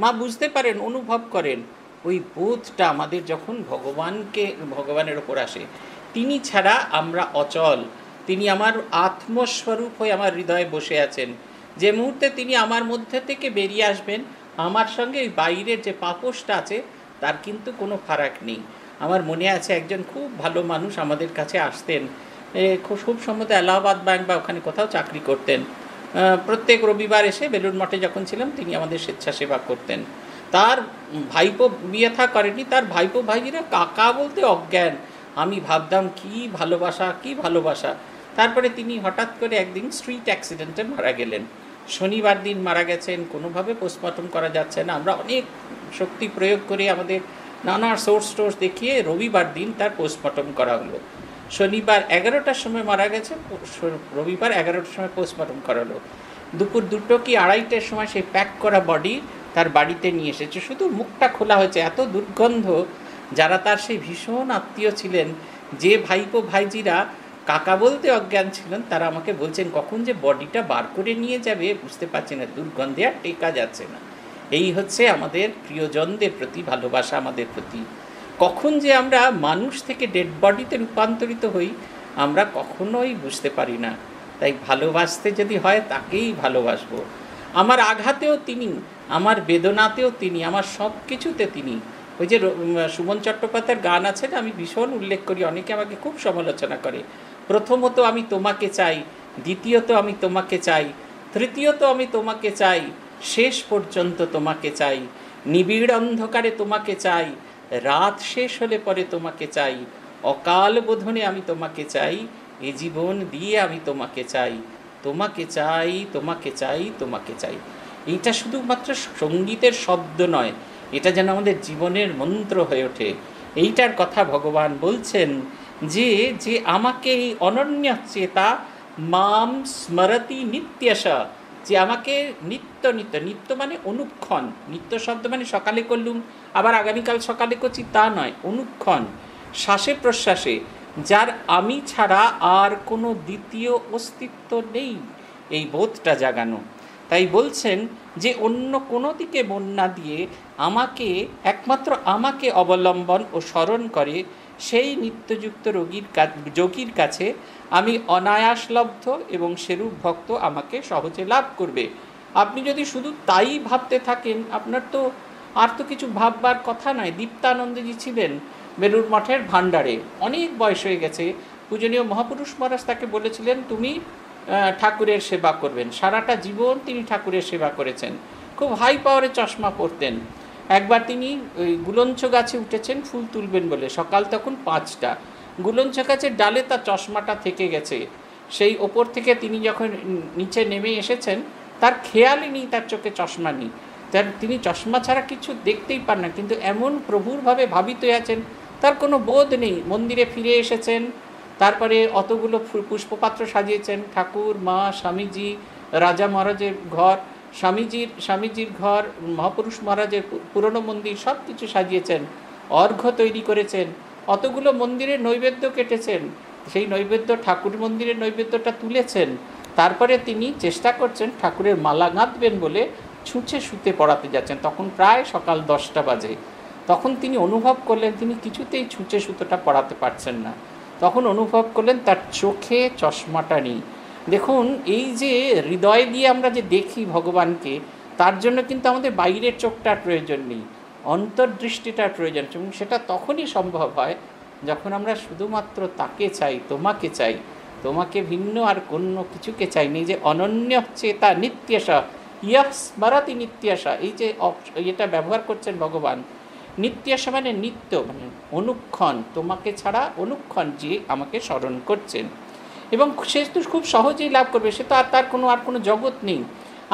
মা বুঝতে পারেন, অনুভব করেন, ওই বোধটা আমাদের যখন ভগবানকে, ভগবানের ওপর আসে, তিনি ছাড়া আমরা অচল, তিনি আমার আত্মস্বরূপ হয়ে আমার হৃদয়ে বসে আছেন। যে মুহূর্তে তিনি আমার মধ্যে থেকে বেরিয়ে আসবেন, আমার সঙ্গে ওই বাইরের যে পাপসটা আছে তার কিন্তু কোনো ফারাক নেই। আমার মনে আছে একজন খুব ভালো মানুষ আমাদের কাছে আসতেন। খুব সম্ভবত এলাহাবাদ ব্যাংক বা ওখানে কোথাও চাকরি করতেন। প্রত্যেক রবিবার এসে বেলুন মঠে যখন ছিলাম, তিনি আমাদের স্বেচ্ছাসেবা করতেন। তার ভাইপো বিয়ে থা করেনি, তার ভাইপো ভাইজিরা কাকা বলতে অজ্ঞান। আমি ভাবতাম, কি ভালোবাসা কি ভালোবাসা। তারপরে তিনি হঠাৎ করে একদিন স্ট্রিট অ্যাক্সিডেন্টে মারা গেলেন। শনিবার দিন মারা গেছেন, কোনোভাবে পোস্টমর্টম করা যাচ্ছে না। আমরা অনেক শক্তি প্রয়োগ করে আমাদের নানা সোর্স টোর্স দেখিয়ে রবিবার দিন তার পোস্টমর্টম করা হলো। শনিবার এগারোটার সময় মারা গেছে রবিবার এগারোটার সময় পোস্টমর্টম করালো দুপুর দুটো কি আড়াইটার সময় সেই প্যাক করা বডি তার বাড়িতে নিয়ে এসেছে। শুধু মুখটা খোলা হয়েছে, এত দুর্গন্ধ, যারা তার সেই ভীষণ আত্মীয় ছিলেন, যে ভাইপো ভাইজিরা কাকা বলতে অজ্ঞান ছিলেন, তারা আমাকে বলছেন, কখন যে বডিটা বার করে নিয়ে যাবে, বুঝতে পারছি না, দুর্গন্ধে আর টেকা যাচ্ছে না। এই হচ্ছে আমাদের প্রিয়জনদের প্রতি, ভালোবাসা আমাদের প্রতি। কখন যে আমরা মানুষ থেকে ডেড বডিতে রূপান্তরিত হই, আমরা কখনোই বুঝতে পারি না। তাই ভালোবাসতে যদি হয়, তাকেই ভালোবাসবো। আমার আঘাতেও তিনি, আমার বেদনাতেও তিনি, আমার সব কিছুতে তিনি। ওই যে সুমন চট্টোপাধ্যায়ের গান আছে না, আমি ভীষণ উল্লেখ করি, অনেকে আমাকে খুব সমালোচনা করে। প্রথমত আমি তোমাকে চাই দ্বিতীয়ত আমি তোমাকে চাই তৃতীয়ত আমি তোমাকে চাই শেষ পর্যন্ত তোমাকে চাই নিবিড় অন্ধকারে তোমাকে চাই রাত শেষ হলে পরে তোমাকে চাই অকাল বোধনে আমি তোমাকে চাই এ জীবন দিয়ে আমি তোমাকে চাই তোমাকে চাই তোমাকে চাই তোমাকে চাই এইটা শুধুমাত্র সঙ্গীতের শব্দ নয় এটা যেন আমাদের জীবনের মন্ত্র হয়ে ওঠে এইটার কথা ভগবান বলছেন যে যে আমাকে এই অনন্য চেতা মাম স্মরতি নিত্যশা, যে আমাকে নিত্য নিত্য নিত্য মানে অনুক্ষণ। নিত্য শব্দ মানে সকালে করলুম, আবার আগামীকাল সকালে করছি তা নয়, অনুক্ষণ। শ্বাসে প্রশ্বাসে, যার আমি ছাড়া আর কোনো দ্বিতীয় অস্তিত্ব নেই, এই বোধটা জাগানো। তাই বলছেন যে অন্য কোনো দিকে মন না দিয়ে আমাকে, একমাত্র আমাকে অবলম্বন ও স্মরণ করে সেই নিত্যযুক্ত রোগীর যোগীর কাছে আমি অনায়াসলব্ধ এবং সেরূপ ভক্ত আমাকে সহজে লাভ করবে। আপনি যদি শুধু তাই ভাবতে থাকেন, আপনার তো আর তো কিছু ভাববার কথা নয়। দীপ্তানন্দজি ছিলেন বেলুর মঠের ভাণ্ডারে। অনেক বয়স হয়ে গেছে। পূজনীয় মহাপুরুষ মহারাজ তাকে বলেছিলেন, তুমি ঠাকুরের সেবা করবেন। সারাটা জীবন তিনি ঠাকুরের সেবা করেছেন। খুব হাই পাওয়ারে চশমা পরতেন। একবার তিনি ওই গুলঞ্চ গাছে উঠেছেন, ফুল তুলবেন বলে। সকাল তখন পাঁচটা। গুলঞ্চ গাছের ডালে তার চশমাটা থেকে গেছে। সেই ওপর থেকে তিনি যখন নিচে নেমে এসেছেন, তার খেয়ালই নেই, তার চোখে চশমা নেই। তার, তিনি চশমা ছাড়া কিছু দেখতেই পান না, কিন্তু এমন প্রভুরভাবে ভাবিত আছেন, তার কোনো বোধ নেই। মন্দিরে ফিরে এসেছেন, তারপরে অতগুলো পুষ্পপাত্র সাজিয়েছেন, ঠাকুর, মা, স্বামীজি, রাজা মহারাজের ঘর। স্বামীজির স্বামীজির ঘর, মহাপুরুষ মহারাজের পুরনো মন্দির সব কিছু সাজিয়েছেন, অর্ঘ্য তৈরি করেছেন, অতগুলো মন্দিরে নৈবেদ্য কেটেছেন, সেই নৈবেদ্য ঠাকুর মন্দিরের নৈবেদ্যটা তুলেছেন, তারপরে তিনি চেষ্টা করছেন ঠাকুরের মালা গাঁথবেন বলে ছুঁচে শুতে পড়াতে যাচ্ছেন, তখন প্রায় সকাল দশটা বাজে, তখন তিনি অনুভব করলেন তিনি কিছুতেই ছুঁচে সুতোটা পড়াতে পারছেন না, তখন অনুভব করলেন তার চোখে চশমাটা নেই দেখুন, এই যে হৃদয় দিয়ে আমরা যে দেখি ভগবানকে, তার জন্য কিন্তু আমাদের বাইরের চোখটার প্রয়োজন নেই, অন্তর্দৃষ্টিটার প্রয়োজন এবং সেটা তখনই সম্ভব হয় যখন আমরা শুধুমাত্র তাকে চাই, তোমাকে চাই, তোমাকে ভিন্ন আর কোনো কিছুকে চাই নেই যে অনন্য চেতা নিত্যসা, ইয়া স্মরাতি নিত্যাসা, এই যে এটা ব্যবহার করছেন ভগবান, নিত্যাসা মানে নিত্য মানে অনুক্ষণ, তোমাকে ছাড়া অনুক্ষণ যে আমাকে স্মরণ করছেন। এবং সে তো খুব সহজেই লাভ করবে, সে তো আর তার কোনো, আর কোনো জগৎ নেই।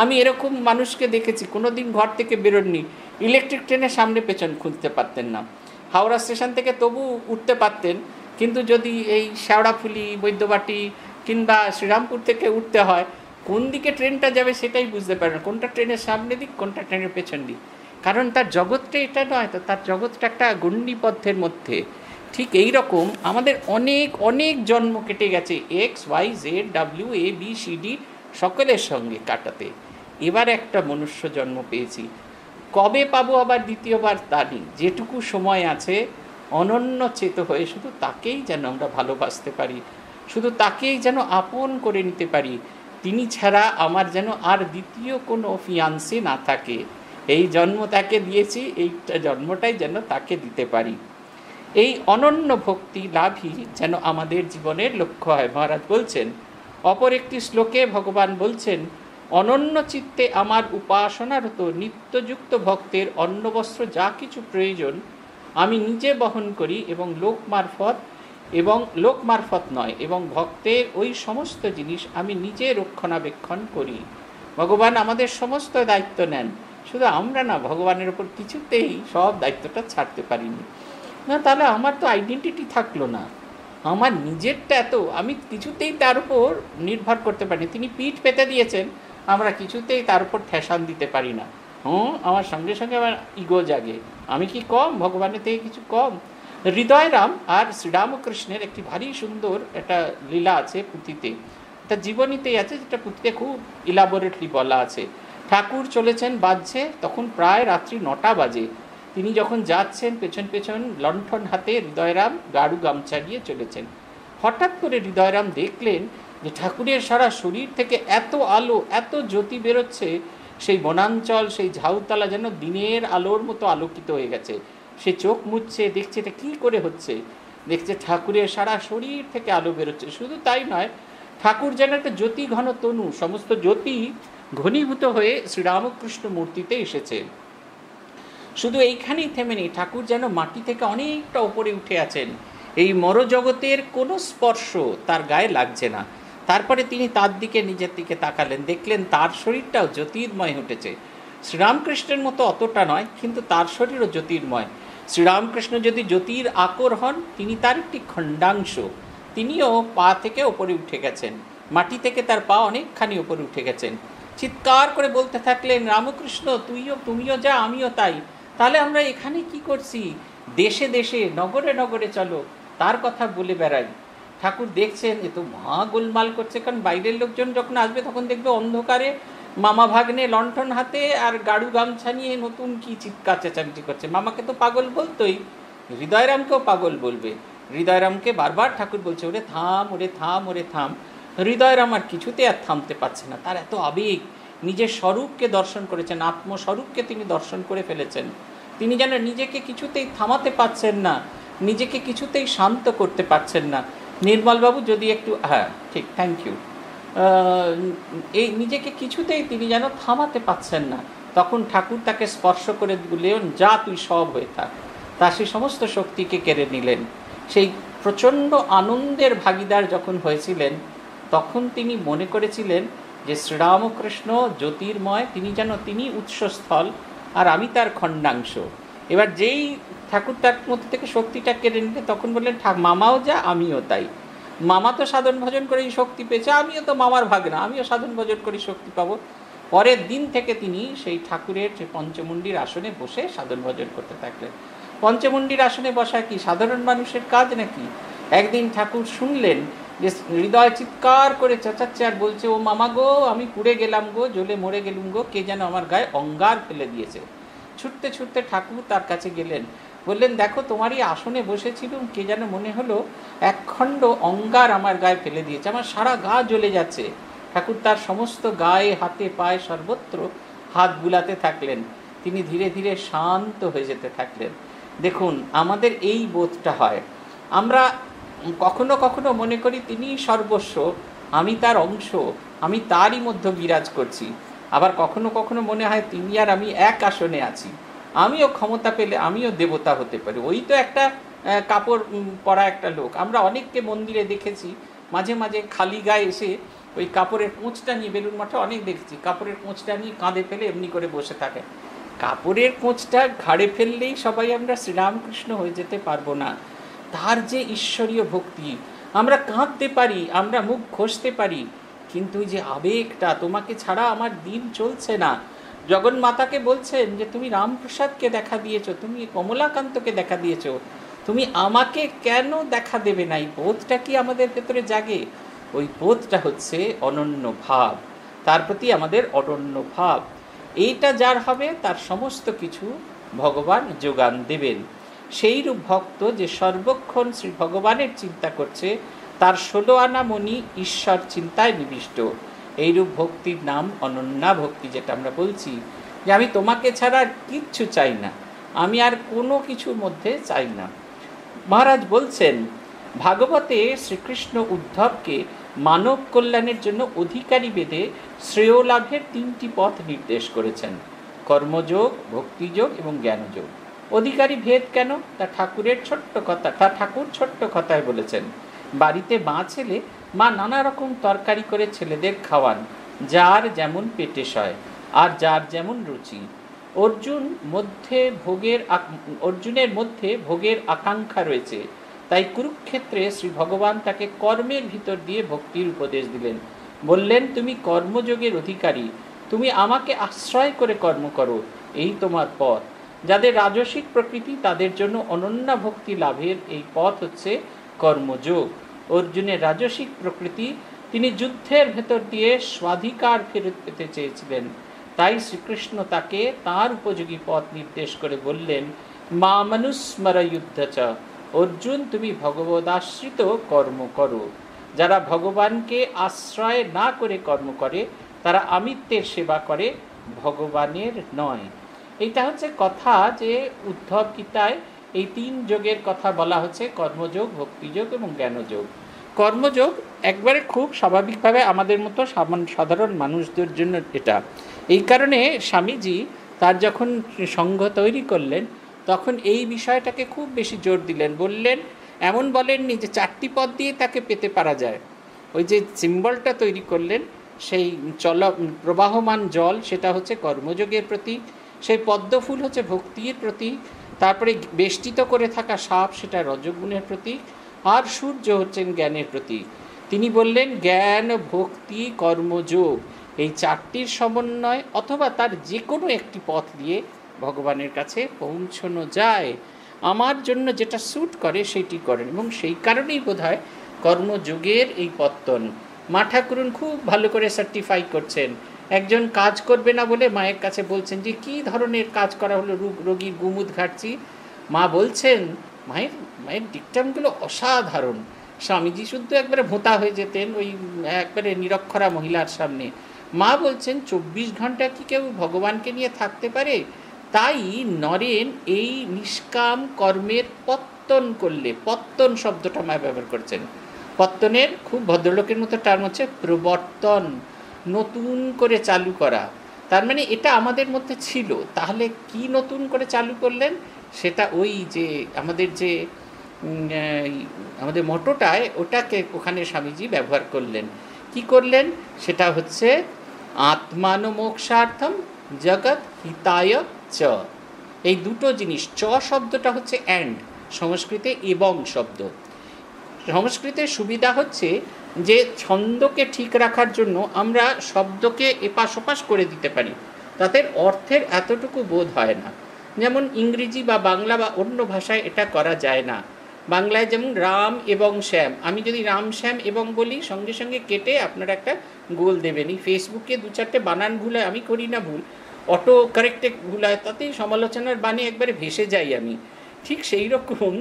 আমি এরকম মানুষকে দেখেছি কোনো দিন ঘর থেকে বেরোননি, ইলেকট্রিক ট্রেনের সামনে পেছন খুঁজতে পারতেন না। হাওড়া স্টেশন থেকে তবু উঠতে পারতেন, কিন্তু যদি এই শেওড়াফুলি বৈদ্যবাটি কিংবা শ্রীরামপুর থেকে উঠতে হয়, কোন দিকে ট্রেনটা যাবে সেটাই বুঝতে পারে না, কোনটা ট্রেনের সামনে দিক, কোনটা ট্রেনের পেছন দিক। কারণ তার জগৎটা এটা নয়, তো তার জগৎটা একটা গণ্ডিপথের মধ্যে। ঠিক এই রকম আমাদের অনেক অনেক জন্ম কেটে গেছে X Y Z W A B C D সকলের সঙ্গে কাটাতে। এবার একটা মনুষ্য জন্ম পেয়েছি। কবে পাবো আবার দ্বিতীয়বার তা নেই। যেটুকু সময় আছে, অনন্য চেত হয়ে শুধু তাকেই যেন আমরা ভালোবাসতে পারি। শুধু তাকেই যেন আপন করে নিতে পারি। তিনি ছাড়া আমার যেন আর দ্বিতীয় কোনো ফিয়ান্সি না থাকে। এই জন্ম তাকে দিয়েছি এই জন্মটাই যেন তাকে দিতে পারি। এই অনন্য ভক্তি লাভই যেন আমাদের জীবনের লক্ষ্য হয়। মহারাজ বলছেন, অপর একটি শ্লোকে ভগবান বলছেন, অনন্য চিত্তে আমার উপাসনারত নিত্যযুক্ত ভক্তের অন্নবস্ত্র যা কিছু প্রয়োজন, আমি নিজে বহন করি এবং লোক মারফত এবং লোক মারফত নয়, এবং ভক্তের ওই সমস্ত জিনিস আমি নিজে রক্ষণাবেক্ষণ করি। ভগবান আমাদের সমস্ত দায়িত্ব নেন, শুধু আমরা না, ভগবানের ওপর কিছুতেই সব দায়িত্বটা ছাড়তে পারিনি। না, তাহলে আমার তো আইডেন্টিটি থাকল না। আমার নিজেরটা এত, আমি কিছুতেই তার উপর নির্ভর করতে পারি তিনি পিঠ পেতে দিয়েছেন, আমরা কিছুতেই তার উপর ঠেসান দিতে পারি না। হুম, আমার সঙ্গে সঙ্গে আমার ইগো জাগে। আমি কি কম? ভগবানের থেকে কিছু কম? হৃদয়রাম আর শ্রীরামকৃষ্ণের একটি ভারী সুন্দর একটা লীলা আছে পুঁথিতে। এটা জীবনীতেই আছে, যেটা পুঁথিতে খুব ইলাবোরেটলি বলা আছে। ঠাকুর চলেছেন বাজছে, তখন প্রায় রাত্রি নটা বাজে। তিনি যখন যাচ্ছেন, পেছন পেছন লণ্ঠন হাতে হৃদয়রাম গাড়ু গামছা নিয়ে চলেছেন। হঠাৎ করে হৃদয়রাম দেখলেন যে ঠাকুরের সারা শরীর থেকে এত আলো, এত জ্যোতি বেরোচ্ছে, সেই বনাঞ্চল, সেই ঝাউতলা যেন দিনের আলোর মতো আলোকিত হয়ে গেছে। সে চোখ মুচ্ছে দেখছে এটা কী করে হচ্ছে? দেখছে ঠাকুরের সারা শরীর থেকে আলো বেরোচ্ছে। শুধু তাই নয়, ঠাকুর যেন একটা জ্যোতি ঘন তনু, সমস্ত জ্যোতি ঘনীভূত হয়ে শ্রীরামকৃষ্ণ মূর্তিতে এসেছে। শুধু এইখানেই থেমে নেই। ঠাকুর যেন মাটি থেকে অনেকটা ওপরে উঠে আছেন। এই মরজগতের কোনো স্পর্শ তার গায়ে লাগছে না। তারপরে তিনি তার দিকে নিজের দিকে তাকালেন। দেখলেন তার শরীরটাও জ্যোতির্ময় উঠেছে। শ্রীরামকৃষ্ণের মতো অতটা নয়, কিন্তু তার শরীরও জ্যোতির্ময়। শ্রীরামকৃষ্ণ যদি জ্যোতির আকর হন, তিনি তার একটি খণ্ডাংশ। তিনিও পা থেকে ওপরে উঠে গেছেন। মাটি থেকে তার পা অনেকখানি ওপরে উঠে গেছেন। চিৎকার করে বলতে থাকলেন, রামকৃষ্ণ, তুইও, তুমিও যা, আমিও তাই। তাহলে আমরা এখানে কি করছি? দেশে দেশে, নগরে নগরে চলো, তার কথা বলে বেড়াই। ঠাকুর দেখছেন, এ তো মহা গোলমাল করছে, কারণ বাইরের লোকজন যখন আসবে তখন দেখবে অন্ধকারে মামা ভাগ্নে লণ্ঠন হাতে আর গাড়ু গামছা নিয়ে নতুন কি চিৎকার চেঁচামেচি করছে। মামাকে তো পাগল বলতোই, হৃদয়রামকেও পাগল বলবে। হৃদয়রামকে বারবার ঠাকুর বলছে, ওরে থাম ওরে থাম ওরে থাম। হৃদয়রাম আর কিছুতে আর থামতে পারছে না। তার এত আবেগ নিজের স্বরূপকে দর্শন করেছেন, আত্মস্বরূপকে তিনি দর্শন করে ফেলেছেন। তিনি যেন নিজেকে কিছুতেই থামাতে পারছেন না, নিজেকে কিছুতেই শান্ত করতে পারছেন না। নির্মলবাবু যদি একটু হ্যাঁ ঠিক থ্যাংক ইউ এই নিজেকে কিছুতেই তিনি যেন থামাতে পাচ্ছেন না, তখন ঠাকুর তাকে স্পর্শ করে দিলেন যা তুই সব হয়ে থাক। তা সেই সমস্ত শক্তিকে কেড়ে নিলেন। সেই প্রচণ্ড আনন্দের ভাগিদার যখন হয়েছিলেন, তখন তিনি মনে করেছিলেন যে শ্রীরামকৃষ্ণ জ্যোতির্ময়, তিনি যেন তিনি উৎসস্থল, আর আমি তার খণ্ডাংশ। এবার যেই ঠাকুর তার মধ্যে থেকে শক্তিটা কেড়ে নিলে, তখন বললেন মামাও যা, আমিও তাই। মামা তো সাধন ভজন করেই শক্তি পেয়েছে, আমিও তো মামার ভাগ না আমিও সাধন ভজন করি শক্তি পাবো। পরের দিন থেকে তিনি সেই ঠাকুরের যে পঞ্চমুণ্ডির আসনে বসে সাধন ভজন করতে থাকলেন। পঞ্চমুণ্ডির আসনে বসা কি সাধারণ মানুষের কাজ নাকি? একদিন ঠাকুর শুনলেন যে হৃদয় চিৎকার করে চেঁচাচ্ছে আর বলছে, ও মামা গো, আমি পুড়ে গেলাম গো, জ্বলে মরে গেলুম গো, কে যেন আমার গায়ে অঙ্গার ফেলে দিয়েছে। ছুটতে ছুটতে ঠাকুর তার কাছে গেলেন। বললেন, দেখো, তোমারই আসনে বসেছিলুম, কে যেন মনে হলো একখণ্ড অঙ্গার আমার গায়ে ফেলে দিয়েছে, আমার সারা গা জ্বলে যাচ্ছে। ঠাকুর তার সমস্ত গায়ে, হাতে, পায়ে সর্বত্র হাত বুলাতে থাকলেন। তিনি ধীরে ধীরে শান্ত হয়ে যেতে থাকলেন। দেখুন, আমাদের এই বোধটা হয়, আমরা কখনো কখনো মনে করি তিনি সর্বস্ব, আমি তার অংশ, আমি তারই মধ্যে বিরাজ করছি। আবার কখনো কখনো মনে হয় তিনি আর আমি এক আসনে আছি। আমিও ক্ষমতা পেলে আমিও দেবতা হতে পারি। ওই তো একটা কাপড় পরা একটা লোক। আমরা অনেককে মন্দিরে দেখেছি। মাঝে মাঝে খালি গায়ে এসে ওই কাপড়ের কোঁচটা নিয়ে, বেলুন মাঠে অনেক দেখেছি। কাপড়ের কোঁচটা নিয়ে কাঁধে ফেলে এমনি করে বসে থাকে। কাপড়ের কোঁচটা ঘাড়ে ফেললেই সবাই আমরা শ্রীরামকৃষ্ণ হয়ে যেতে পারব না। তার যে ঈশ্বরীয় ভক্তি, আমরা কাঁদতে পারি, আমরা মুখ ঘষতে পারি, কিন্তু যে আবেগটা তোমাকে ছাড়া আমার দিন চলছে না। জগন্মাতাকে বলছেন যে, তুমি রামপ্রসাদকে দেখা দিয়েছ, তুমি কমলাকান্তকে দেখা দিয়েছ, তুমি আমাকে কেন দেখা দেবে না? এই বোধটা কি আমাদের ভেতরে জাগে? ওই বোধটা হচ্ছে অনন্য ভাব, তার প্রতি আমাদের অনন্য ভাব। এইটা যার হবে, তার সমস্ত কিছু ভগবান যোগান দেবেন। সেইরূপ ভক্ত যে সর্বক্ষণ শ্রী ভগবানের চিন্তা করছে, তার ষোলো আনা মনি ঈশ্বর চিন্তায় নিবিষ্ট। এইরূপ ভক্তির নাম অনন্যা ভক্তি যেটা আমরা বলছি, যে আমি তোমাকে ছাড়া আর কিচ্ছু চাই না। আমি আর কোনো কিছুর মধ্যে চাই না। মহারাজ বলছেন, ভাগবতে শ্রীকৃষ্ণ উদ্ধবকে মানব কল্যাণের জন্য অধিকারী বেদে শ্রেয় লাভের তিনটি পথ নির্দেশ করেছেন। কর্মযোগ, ভক্তিযোগ এবং জ্ঞানযোগ। অধিকারী ভেদ কেন? তা ঠাকুরের ছোট্ট কথা, তা ঠাকুর ছোট্ট কথায় বলেছেন। বাড়িতে মা ছেলে, মা নানা রকম তরকারি করে ছেলেদের খাওয়ান, যার যেমন পেটে সয় আর যার যেমন রুচি। অর্জুন মধ্যে ভোগের অর্জুনের মধ্যে ভোগের আকাঙ্ক্ষা রয়েছে। তাই কুরুক্ষেত্রে শ্রী ভগবান তাকে কর্মের ভিতর দিয়ে ভক্তির উপদেশ দিলেন। বললেন, তুমি কর্মযোগের অধিকারী। তুমি আমাকে আশ্রয় করে কর্ম করো। এই তোমার পথ। যাদের রাজসিক প্রকৃতি তাদের জন্য অনন্য ভক্তি লাভের এই পথ হচ্ছে কর্মযোগ। অর্জুনের রাজসিক প্রকৃতি তিনি যুদ্ধের ভেতর দিয়ে স্বাধিকার ফেরত পেতে চেয়েছিলেন। তাই শ্রীকৃষ্ণ তাকে তার উপযোগী পথ নির্দেশ করে বললেন, মা মনুস্মর চ। অর্জুন, তুমি ভগবদাশ্রিত কর্ম করো। যারা ভগবানকে আশ্রয় না করে কর্ম করে, তারা আমিত্বের সেবা করে, ভগবানের নয়। এইটা হচ্ছে কথা যে উদ্ধব গীতায় এই তিন যোগের কথা বলা হচ্ছে, কর্মযোগ, ভক্তিযোগ এবং জ্ঞানযোগ। কর্মযোগ একবারে খুব স্বাভাবিকভাবে আমাদের মতো সাধারণ মানুষদের জন্য এটা। এই কারণে স্বামীজি তার যখন সংঘ তৈরি করলেন, তখন এই বিষয়টাকে খুব বেশি জোর দিলেন। বললেন, এমন বলেননি যে চারটি পদ দিয়ে তাকে পেতে পারা যায়। ওই যে সিম্বলটা তৈরি করলেন, সেই চল, প্রবাহমান জল, সেটা হচ্ছে কর্মযোগের প্রতীক সেই পদ্মফুল হচ্ছে ভক্তির প্রতীক। তারপরে বেষ্টিত করে থাকা সাপ, সেটা রজগুণের প্রতীক। আর সূর্য হচ্ছেন জ্ঞানের প্রতীক। তিনি বললেন, জ্ঞান, ভক্তি, কর্মযোগ, এই চারটির সমন্বয় অথবা তার যে কোনো একটি পথ দিয়ে ভগবানের কাছে পৌঁছানো যায়। আমার জন্য যেটা স্যুট করে, সেটি করেন। এবং সেই কারণেই বোধ হয় কর্মযোগের এই পত্তন। মা ঠাকুরুন খুব ভালো করে সার্টিফাই করছেন। একজন কাজ করবে না বলে মায়ের কাছে বলছেন যে, কি ধরনের কাজ করা হলো রোগীর গুমুদ ঘাটছি মা বলছেন, মায়ের মায়ের ডিকটামগুলো অসাধারণ। স্বামীজি শুদ্ধ একবারে ভোঁতা হয়ে যেতেন ওই একবারে নিরক্ষরা মহিলার সামনে। মা বলছেন, চব্বিশ ঘণ্টা কি কেউ ভগবানকে নিয়ে থাকতে পারে? তাই নরেন এই নিষ্কাম কর্মের পত্তন করলে, পত্তন শব্দটা মা ব্যবহার করছেন। পত্তনের খুব ভদ্রলোকের মতো টার্ম হচ্ছে প্রবর্তন। নতুন করে চালু করা। তার মানে এটা আমাদের মধ্যে ছিল। তাহলে কি নতুন করে চালু করলেন? সেটা ওই যে আমাদের যে আমাদের মটোটায় ওটাকে ওখানে স্বামীজি ব্যবহার করলেন। কি করলেন? সেটা হচ্ছে আত্মানুমোক্ষার্থম জগৎ হিতায় চ। এই দুটো জিনিস, চ শব্দটা হচ্ছে অ্যান্ড সংস্কৃতে এবং শব্দ। সংস্কৃতে সুবিধা হচ্ছে যে ছন্দকে ঠিক রাখার জন্য আমরা শব্দকে এপাশ ওপাশ করে দিতে পারি। তাদের অর্থের এতটুকু বোধ হয় না। যেমন ইংরেজি বা বাংলা বা অন্য ভাষায় এটা করা যায় না। বাংলায় যেমন রাম এবং শ্যাম, আমি যদি রাম, শ্যাম এবং বলি, সঙ্গে সঙ্গে কেটে আপনারা একটা গোল দেবেন। এই ফেসবুকে দু চারটে বানান ভুল হয় আমি করি না ভুল। অটো কারেক্টে ভুল হয় তাতেই সমালোচনার বাণী একবারে ভেসে যাই আমি। ঠিক সেই রকম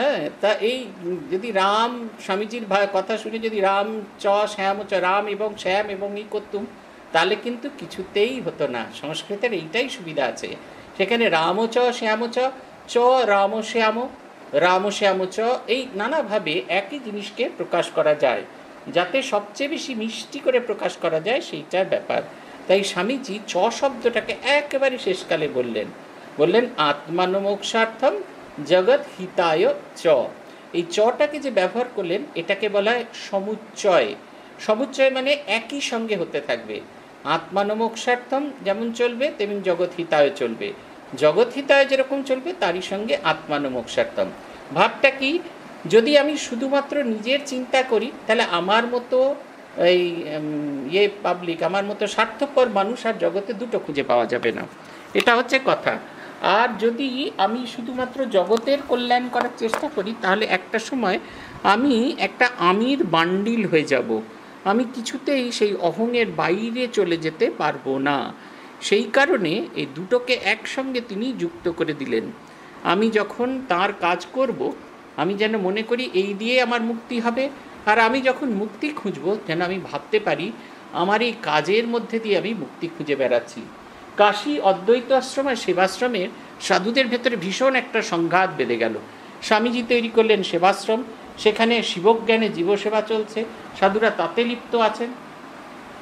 হ্যাঁ তা এই যদি রাম স্বামীজির কথা শুনে যদি রাম চ শ্যাম চ, রাম এবং শ্যাম এবং ই করতুম, তাহলে কিন্তু কিছুতেই হতো না। সংস্কৃতের এইটাই সুবিধা আছে। সেখানে রাম চ, শ্যাম চ চ, রাম শ্যাম রাম শ্যাম চ, এই নানাভাবে একই জিনিসকে প্রকাশ করা যায়। যাতে সবচেয়ে বেশি মিষ্টি করে প্রকাশ করা যায় সেইটার ব্যাপার। তাই স্বামীজি চ শব্দটাকে একেবারে শেষকালে বললেন। বললেন, আত্মানমোক্ষার্থম জগৎ হিতায় চ। এই চটাকে যে ব্যবহার করলেন, এটাকে বলা হয় সমুচ্চয়। সমুচ্চয় মানে একই সঙ্গে হতে থাকবে। আত্মানমোক্ষার্থম যেমন চলবে, তেমন জগৎ হিতায় চলবে। জগৎ হিতায় যেরকম চলবে, তারই সঙ্গে আত্মানমোক্ষার্থম। ভাবটা কি? যদি আমি শুধুমাত্র নিজের চিন্তা করি, তাহলে আমার মতো এই ইয়ে পাবলিক আমার মতো স্বার্থপর মানুষ আর জগতে দুটো খুঁজে পাওয়া যাবে না। এটা হচ্ছে কথা। আর যদি আমি শুধুমাত্র জগতের কল্যাণ করার চেষ্টা করি, তাহলে একটা সময় আমি একটা আমির বান্ডিল হয়ে যাব। আমি কিছুতেই সেই অহংয়ের বাইরে চলে যেতে পারব না। সেই কারণে এই দুটোকে একসঙ্গে তিনি যুক্ত করে দিলেন। আমি যখন তার কাজ করব, আমি যেন মনে করি এই দিয়ে আমার মুক্তি হবে, আর আমি যখন মুক্তি খুঁজব, যেন আমি ভাবতে পারি, আমার এই কাজের মধ্যে দিয়ে আমি মুক্তি খুঁজে বেড়াচ্ছি। কাশী অদ্বৈত আশ্রম আর সেবাশ্রমের সাধুদের ভেতরে ভীষণ একটা সংঘাত বেঁধে গেল। স্বামীজি তৈরি করলেন সেবাশ্রম, সেখানে শিবজ্ঞানে জীবসেবা চলছে, সাধুরা তাতে লিপ্ত আছেন।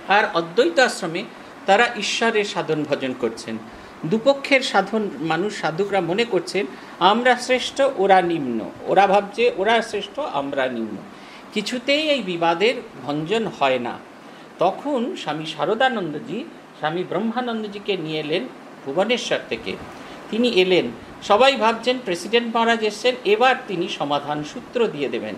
আর অদ্বৈত আশ্রমে তারা ঈশ্বরের সাধন ভজন করছেন। দুপক্ষের সাধন মানুষ সাধুকরা মনে করছেন, আমরা শ্রেষ্ঠ, ওরা নিম্ন। ওরা ভাবছে, ওরা শ্রেষ্ঠ, আমরা নিম্ন। কিছুতেই এই বিবাদের ভঞ্জন হয় না। তখন স্বামী শারদানন্দজি স্বামী ব্রহ্মানন্দজিকে নিয়ে এলেন ভুবনেশ্বর থেকে। তিনি এলেন। সবাই ভাবছেন প্রেসিডেন্ট মহারাজ এসছেন, এবার তিনি সমাধান সূত্র দিয়ে দেবেন।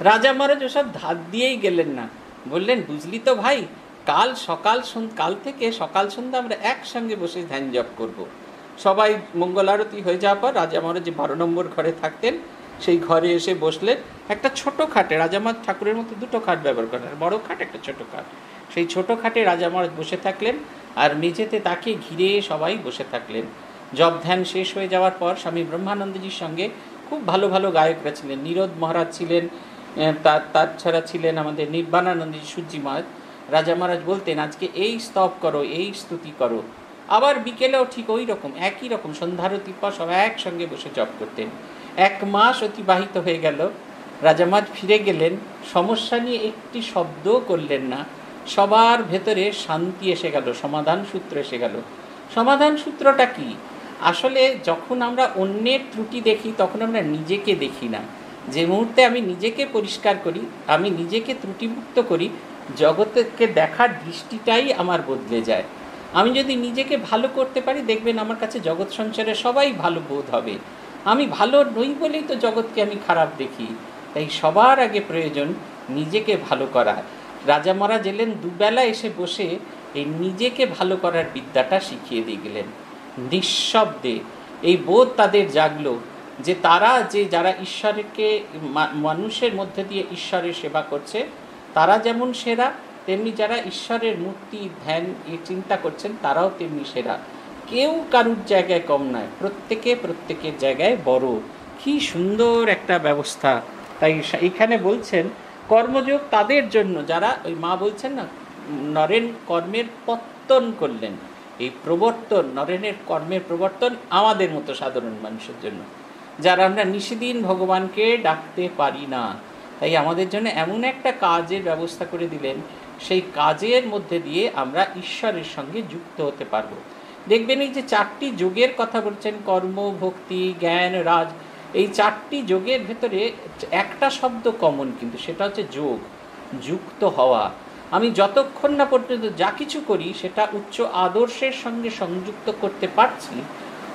রাজা মহারাজ ওসব ধার দিয়েই গেলেন না। বললেন, বুঝলি তো ভাই, কাল সকাল কাল থেকে সকাল সন্ধ্যা আমরা একসঙ্গে বসে ধ্যান জপ করব। সবাই মঙ্গল আরতি হয়ে যাওয়ার পর রাজা মহারাজ যে বারো নম্বর ঘরে থাকতেন, সেই ঘরে এসে বসলেন। একটা ছোট খাটে রাজামাত ঠাকুরের মতো দুটো খাট ব্যবহার করেন বড় খাট একটা ছোট খাট। সেই ছোট খাটে রাজা মহারাজ বসে থাকলেন আর মেঝেতে তাকে ঘিরে সবাই বসে থাকলেন। জব ধ্যান শেষ হয়ে যাওয়ার পর স্বামী ব্রহ্মানন্দজির সঙ্গে খুব ভালো ভালো গায়করা ছিলেন নীরদ মহারাজ ছিলেন তার তার ছাড়া ছিলেন আমাদের নির্বাণানন্দী সূর্যি মহারাজ। রাজা মহারাজ বলতেন, আজকে এই স্তব করো, এই স্তুতি করো। আবার বিকেলেও ঠিক ওই রকম, একই রকম সন্ধ্যারতির পর সব একসঙ্গে বসে জপ করতেন। এক মাস অতিবাহিত হয়ে গেল। রাজামাজ ফিরে গেলেন। সমস্যা নিয়ে একটি শব্দও করলেন না। সবার ভেতরে শান্তি এসে গেল, সমাধান সূত্র এসে গেল। সমাধান সূত্রটা কি? আসলে যখন আমরা অন্যের ত্রুটি দেখি, তখন আমরা নিজেকে দেখি না। যে মুহূর্তে আমি নিজেকে পরিষ্কার করি, আমি নিজেকে ত্রুটিমুক্ত করি, জগৎকে দেখার দৃষ্টিটাই আমার বদলে যায়। আমি যদি নিজেকে ভালো করতে পারি, দেখবেন আমার কাছে জগৎ সঞ্চারে সবাই ভালো বোধ হবে। আমি ভালো নই বলেই তো জগৎকে আমি খারাপ দেখি। তাই সবার আগে প্রয়োজন নিজেকে ভালো করা। রাজা মহারাজ এলেন, দুবেলা এসে বসে এই নিজেকে ভালো করার বিদ্যাটা শিখিয়ে দিয়ে গেলেন। নিঃশব্দে এই বোধ তাদের জাগলো যে তারা যে যারা ঈশ্বরকে মানুষের মধ্যে দিয়ে ঈশ্বরের সেবা করছে, তারা যেমন সেরা, তেমনি যারা ঈশ্বরের মূর্তি, ধ্যান, এ চিন্তা করছেন, তারাও তেমনি সেরা। কেউ কারুর জায়গায় কম নয়, প্রত্যেকে প্রত্যেকের জায়গায় বড়। কি সুন্দর একটা ব্যবস্থা। তাই এখানে বলছেন কর্মযোগ তাদের জন্য, যারা ওই মা বলছেন না, নরেন কর্মের পত্তন করলেন। এই প্রবর্তন, নরেনের কর্মের প্রবর্তন আমাদের মতো সাধারণ মানুষের জন্য, যারা আমরা নিষেদিন ভগবানকে ডাকতে পারি না। তাই আমাদের জন্য এমন একটা কাজের ব্যবস্থা করে দিলেন, সেই কাজের মধ্যে দিয়ে আমরা ঈশ্বরের সঙ্গে যুক্ত হতে পারব। দেখবেন এই যে চারটি যোগের কথা বলছেন, কর্ম, ভক্তি, জ্ঞান, রাজ এই চারটি যোগের ভেতরে একটা শব্দ কমন কিন্তু সেটা হচ্ছে যোগ, যুক্ত হওয়া। আমি যতক্ষণ না পর্যন্ত যা কিছু করি সেটা উচ্চ আদর্শের সঙ্গে সংযুক্ত করতে পারছি,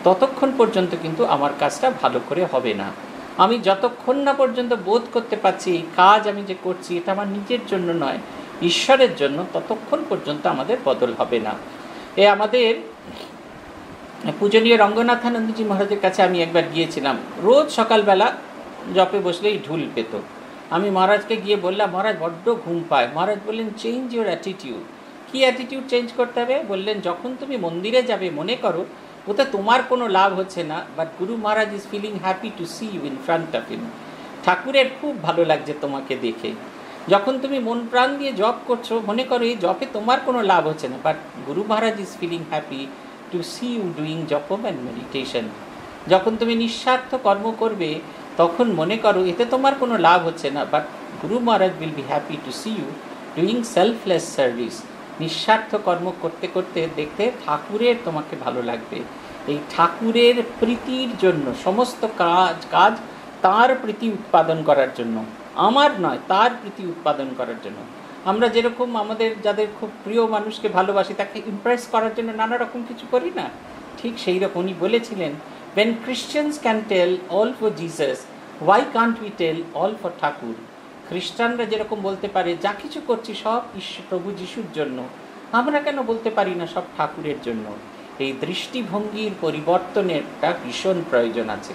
ততক্ষণ পর্যন্ত কিন্তু আমার কাজটা ভালো করে হবে না। আমি যতক্ষণ না পর্যন্ত বোধ করতে পারছি এই কাজ আমি যে করছি এটা আমার নিজের জন্য নয়, ঈশ্বরের জন্য, ততক্ষণ পর্যন্ত আমাদের বদল হবে না। এ আমাদের পূজনীয় রঙ্গনাথানন্দজি মহারাজের কাছে আমি একবার গিয়েছিলাম। রোজ সকালবেলা জপে বসলেই ঢুল পেত। আমি মহারাজকে গিয়ে বললাম, মহারাজ, বড্ড ঘুম পায়। মহারাজ বললেন চেঞ্জ ইউর অ্যাটিটিউড কী অ্যাটিটিউড চেঞ্জ করতে হবে? বললেন, যখন তুমি মন্দিরে যাবে, মনে করো, ওতে তোমার কোনো লাভ হচ্ছে না but Guru Maharaj is feeling happy to see you in front of him ঠাকুরের খুব ভালো লাগছে তোমাকে দেখে। যখন তুমি মন প্রাণ দিয়ে জব করছ, মনে করো, এই জবে তোমার কোনো লাভ হচ্ছে না but Guru Maharaj is feeling happy to see you doing japam and meditation যখন তুমি নিঃস্বার্থ কর্ম করবে, তখন মনে করো, এতে তোমার কোনো লাভ হচ্ছে না। But Guru Maharaj will be happy to see you doing selfless service নিঃস্বার্থ কর্ম করতে করতে দেখতে ঠাকুরের তোমাকে ভালো লাগবে। এই ঠাকুরের প্রীতির জন্য, সমস্ত কাজ কাজ তার প্রীতি উৎপাদন করার জন্য। আমার নয়, তার প্রীতি উৎপাদন করার জন্য। আমরা যেরকম আমাদের যাদের খুব প্রিয় মানুষকে ভালোবাসি, তাকে ইমপ্রেস করার জন্য নানা রকম কিছু করি না। ঠিক সেই রকম উনি বলেছিলেন when Christians can tell all for Jesus why can't we tell all for Thakur? খ্রিস্টানরা যেরকম বলতে পারে, যা কিছু করছি সব ঈশ্বর প্রভু যিশুর জন্য। আমরা কেন বলতে পারি না সব ঠাকুরের জন্য? এই দৃষ্টিভঙ্গির পরিবর্তনের একটা ভীষণ প্রয়োজন আছে।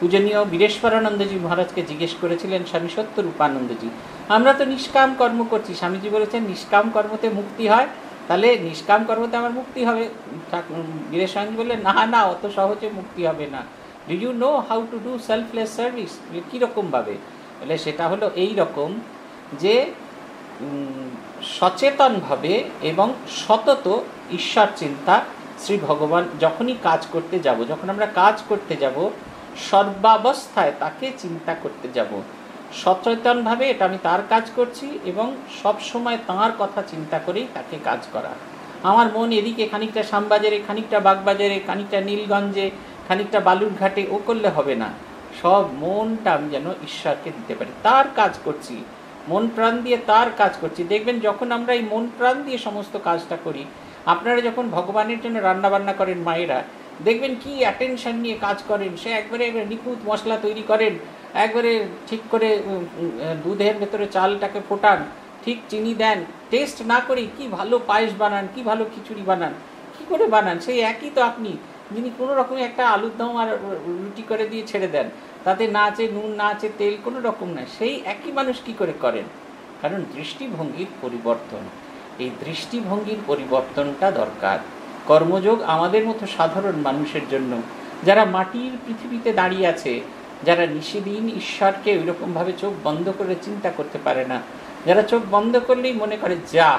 পূজনীয় বীরেশ্বরানন্দজি মহারাজকে জিজ্ঞেস করেছিলেন, স্বামী সত্য রূপানন্দজি আমরা তো নিষ্কাম কর্ম করছি। স্বামীজি বলেছেন, নিষ্কাম কর্মতে মুক্তি হয়। তাহলে নিষ্কাম কর্মতে আমার মুক্তি হবে। বীরেশ্বরানন্দ বললেন, না না, অত সহজে মুক্তি হবে না। Do you know how to do selfless service কীরকমভাবে বলে সেটা হলো এই রকম যে সচেতনভাবে এবং সতত ঈশ্বর চিন্তা শ্রী ভগবান যখনই কাজ করতে যাব, যখন আমরা কাজ করতে যাব, সর্বাবস্থায় তাকে চিন্তা করতে যাব। সচেতনভাবে এটা আমি তার কাজ করছি এবং সব সময় তাঁর কথা চিন্তা করেই তাকে কাজ করা। আমার মন এদিকে খানিকটা শ্যামবাজারে, খানিকটা বাগবাজারে, খানিকটা নীলগঞ্জে, খানিকটা বালুরঘাটে, ও করলে হবে না। সব মনটা আমি যেন ঈশ্বরকে দিতে পারি। তার কাজ করছি। মন প্রাণ দিয়ে তার কাজ করছি। দেখবেন যখন আমরা এই মন প্রাণ দিয়ে সমস্ত কাজটা করি, আপনারা যখন ভগবানের জন্য রান্না বান্না করেন মায়েরা, দেখবেন কি অ্যাটেনশন নিয়ে কাজ করেন। সে একবারে একবারে নিখুঁত মশলা তৈরি করেন। একবারে ঠিক করে দুধের ভেতরে চালটাকে ফোটান, ঠিক চিনি দেন টেস্ট না করে কি ভালো পায়েস বানান, কি ভালো খিচুড়ি বানান, কি করে বানান, সেই একই তো আপনি। যিনি কোনো রকমে একটা আলুর দম আর রুটি করে দিয়ে ছেড়ে দেন, তাতে না আছে নুন, না আছে তেল, কোনো রকম না সেই একই মানুষ কি করে করেন? কারণ দৃষ্টিভঙ্গির পরিবর্তন, এই দৃষ্টিভঙ্গির পরিবর্তনটা দরকার। কর্মযোগ আমাদের মতো সাধারণ মানুষের জন্য। যারা মাটির পৃথিবীতে দাঁড়িয়ে আছে যারা নিষেদিন ঈশ্বরকে ওইরকমভাবে চোখ বন্ধ করে চিন্তা করতে পারে না, যারা চোখ বন্ধ করলেই মনে করে, যা,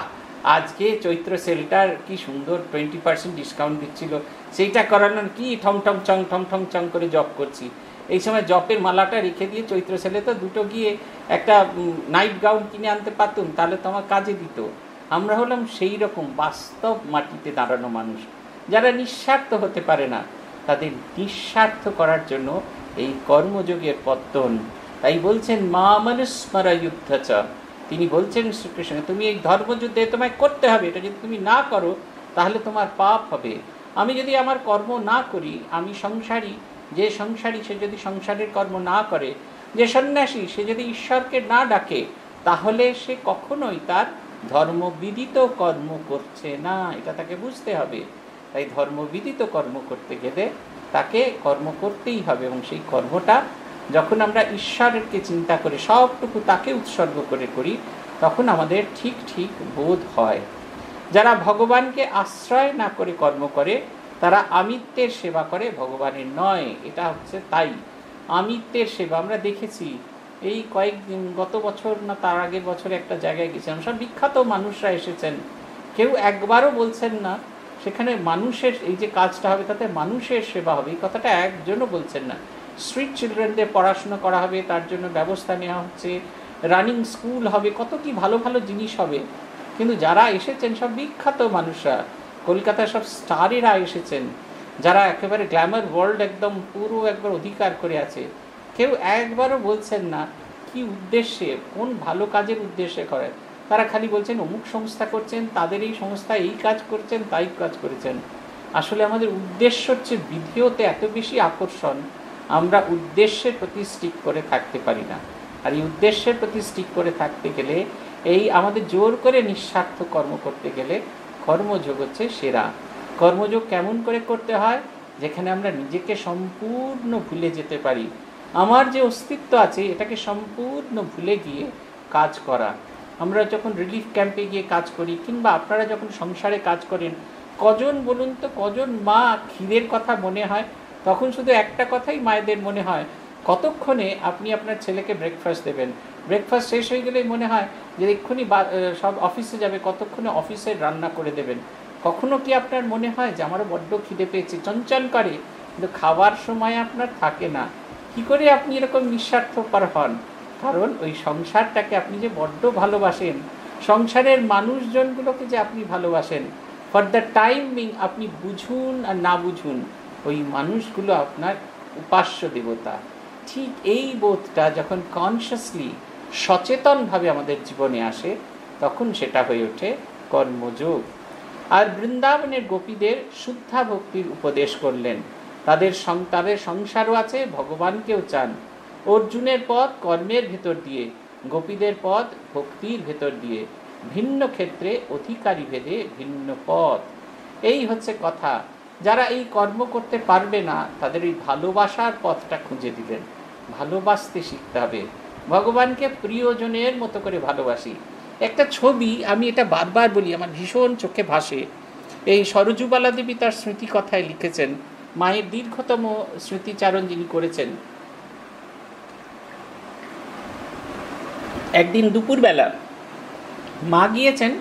আজকে চৈত্র সেলটার কি সুন্দর টোয়েন্টি পার্সেন্ট ডিসকাউন্ট দিচ্ছিল, সেইটা করানোর কি ঠং ঠং চং ঠং ঠং চং করে জব করছি। এই সময় জপের মালাটা রেখে দিয়ে চৈত্র সেলে তো দুটো গিয়ে একটা নাইট গাউন কিনে আনতে পারতুম, তাহলে তো আমার কাজে দিত। আমরা হলাম সেই রকম বাস্তব মাটিতে দাঁড়ানো মানুষ, যারা নিঃস্বার্থ হতে পারে না, তাদের নিঃস্বার্থ করার জন্য এই কর্মযোগের পত্তন। তাই বলছেন, মা মনুস্মরা যুদ্ধচ। তিনি বলছেন শ্রীকৃষ্ণ, তুমি এই ধর্মযুদ্ধে তোমায় করতে হবে। এটা যদি তুমি না করো, তাহলে তোমার পাপ হবে। আমি যদি আমার কর্ম না করি, আমি সংসারী। যে সংসারী, সে যদি সংসারের কর্ম না করে, যে সন্ন্যাসী, সে যদি ঈশ্বরকে না ডাকে, তাহলে সে কখনোই তার ধর্মবিদিত কর্ম করছে না। এটা তাকে বুঝতে হবে। তাই ধর্মবিদিত কর্ম করতে গেলে তাকে কর্ম করতেই হবে এবং সেই কর্মটা যখন আমরা ঈশ্বরকে চিন্তা করে সবটুকু তাকে উৎসর্গ করে করি, তখন আমাদের ঠিক ঠিক বোধ হয়। যারা ভগবানকে আশ্রয় না করে কর্ম করে, তারা আমিত্বের সেবা করে, ভগবানের নয়, এটা হচ্ছে তাই। আমিত্বের সেবা, আমরা দেখেছি, এই কয়েকদিন, গত বছর না তার আগের বছর একটা জায়গায় গেছিলাম, সব বিখ্যাত মানুষরা এসেছেন। কেউ একবারও বলছেন না সেখানে মানুষের এই যে কাজটা হবে, তাতে মানুষের সেবা হবে। এই কথাটা একজনও বলছেন না। স্ট্রিট চিলড্রেনদের পড়াশোনা করা হবে, তার জন্য ব্যবস্থা নেওয়া হচ্ছে। রানিং স্কুল হবে, কত কি ভালো ভালো জিনিস হবে। কিন্তু যারা এসেছেন, সব বিখ্যাত মানুষরা কলকাতায় সব স্টারেরা এসেছেন, যারা একেবারে গ্ল্যামার ওয়ার্ল্ড একদম পুরো একবার অধিকার করে আছে। কেউ একবারও বলছেন না কি উদ্দেশ্যে, কোন ভালো কাজের উদ্দেশ্যে করেন। তারা খালি বলছেন, অমুক সংস্থা করছেন, তাদের এই সংস্থা এই কাজ করছেন, তাই কাজ করেছেন। আসলে আমাদের উদ্দেশ্য হচ্ছে বিধিওতে এত বেশি আকর্ষণ, আমরা উদ্দেশ্যের প্রতি স্টিক করে থাকতে পারি না। আর এই উদ্দেশ্যের প্রতি স্টিক করে থাকতে গেলে, এই আমাদের জোর করে নিঃস্বার্থ কর্ম করতে গেলে কর্মযোগ হচ্ছে সেরা। কর্মযোগ কেমন করে করতে হয়? যেখানে আমরা নিজেকে সম্পূর্ণ ভুলে যেতে পারি। আমার যে অস্তিত্ব আছে, এটাকে সম্পূর্ণ ভুলে গিয়ে কাজ করা। আমরা যখন রিলিফ ক্যাম্পে গিয়ে কাজ করি, কিংবা আপনারা যখন সংসারে কাজ করেন, কজন বলুন তো, কজন মা খিদের কথা মনে হয়? তখন শুধু একটা কথাই মায়েদের মনে হয়, কতক্ষণে আপনি আপনার ছেলেকে ব্রেকফাস্ট দেবেন? ব্রেকফাস্ট শেষ হয়ে গেলেই মনে হয় যে এক্ষুনি সব অফিসে যাবে, কতক্ষণে অফিসের রান্না করে দেবেন? কখনো কি আপনার মনে হয় যে আমারও বড্ড খিদে পেয়েছে, চঞ্চল করে, কিন্তু খাওয়ার সময় আপনার থাকে না? কি করে আপনি এরকম নিঃস্বার্থপর হন? কারণ ওই সংসারটাকে আপনি যে বড্ড ভালোবাসেন, সংসারের মানুষজনগুলোকে যে আপনি ভালোবাসেন ফর দ্য টাইমিং আপনি বুঝুন আর না বুঝুন, ওই মানুষগুলো আপনার উপাস্য দেবতা। ঠিক এই বোধটা যখন কনসিয়াসলি সচেতনভাবে আমাদের জীবনে আসে, তখন সেটা হয়ে ওঠে কর্মযোগ। আর বৃন্দাবনের গোপীদের শুদ্ধা ভক্তির উপদেশ করলেন। তাদের তাদের সংসারও আছে, ভগবানকেও চান। অর্জুনের পথ কর্মের ভেতর দিয়ে, গোপীদের পথ ভক্তির ভেতর দিয়ে, ভিন্ন ক্ষেত্রে অধিকারী ভেদে ভিন্ন পথ। এই হচ্ছে কথা। যারা এই কর্ম করতে পারবে না, তাদের এই ভালোবাসার পথটা খুঁজে দিলেন ভালোবাসতে শিখতে হবে। ভগবানকে প্রিয়জনের মতো করে ভালোবাসি। একটা ছবি, আমি এটা বারবার বলি, আমার ভীষণ চোখে ভাসে। এই সরজুবালা দেবী তার স্মৃতি কথায় লিখেছেন, মায়ের দীর্ঘতম স্মৃতিচারণ যিনি করেছেন একদিন দুপুরবেলা মা গিয়েছেন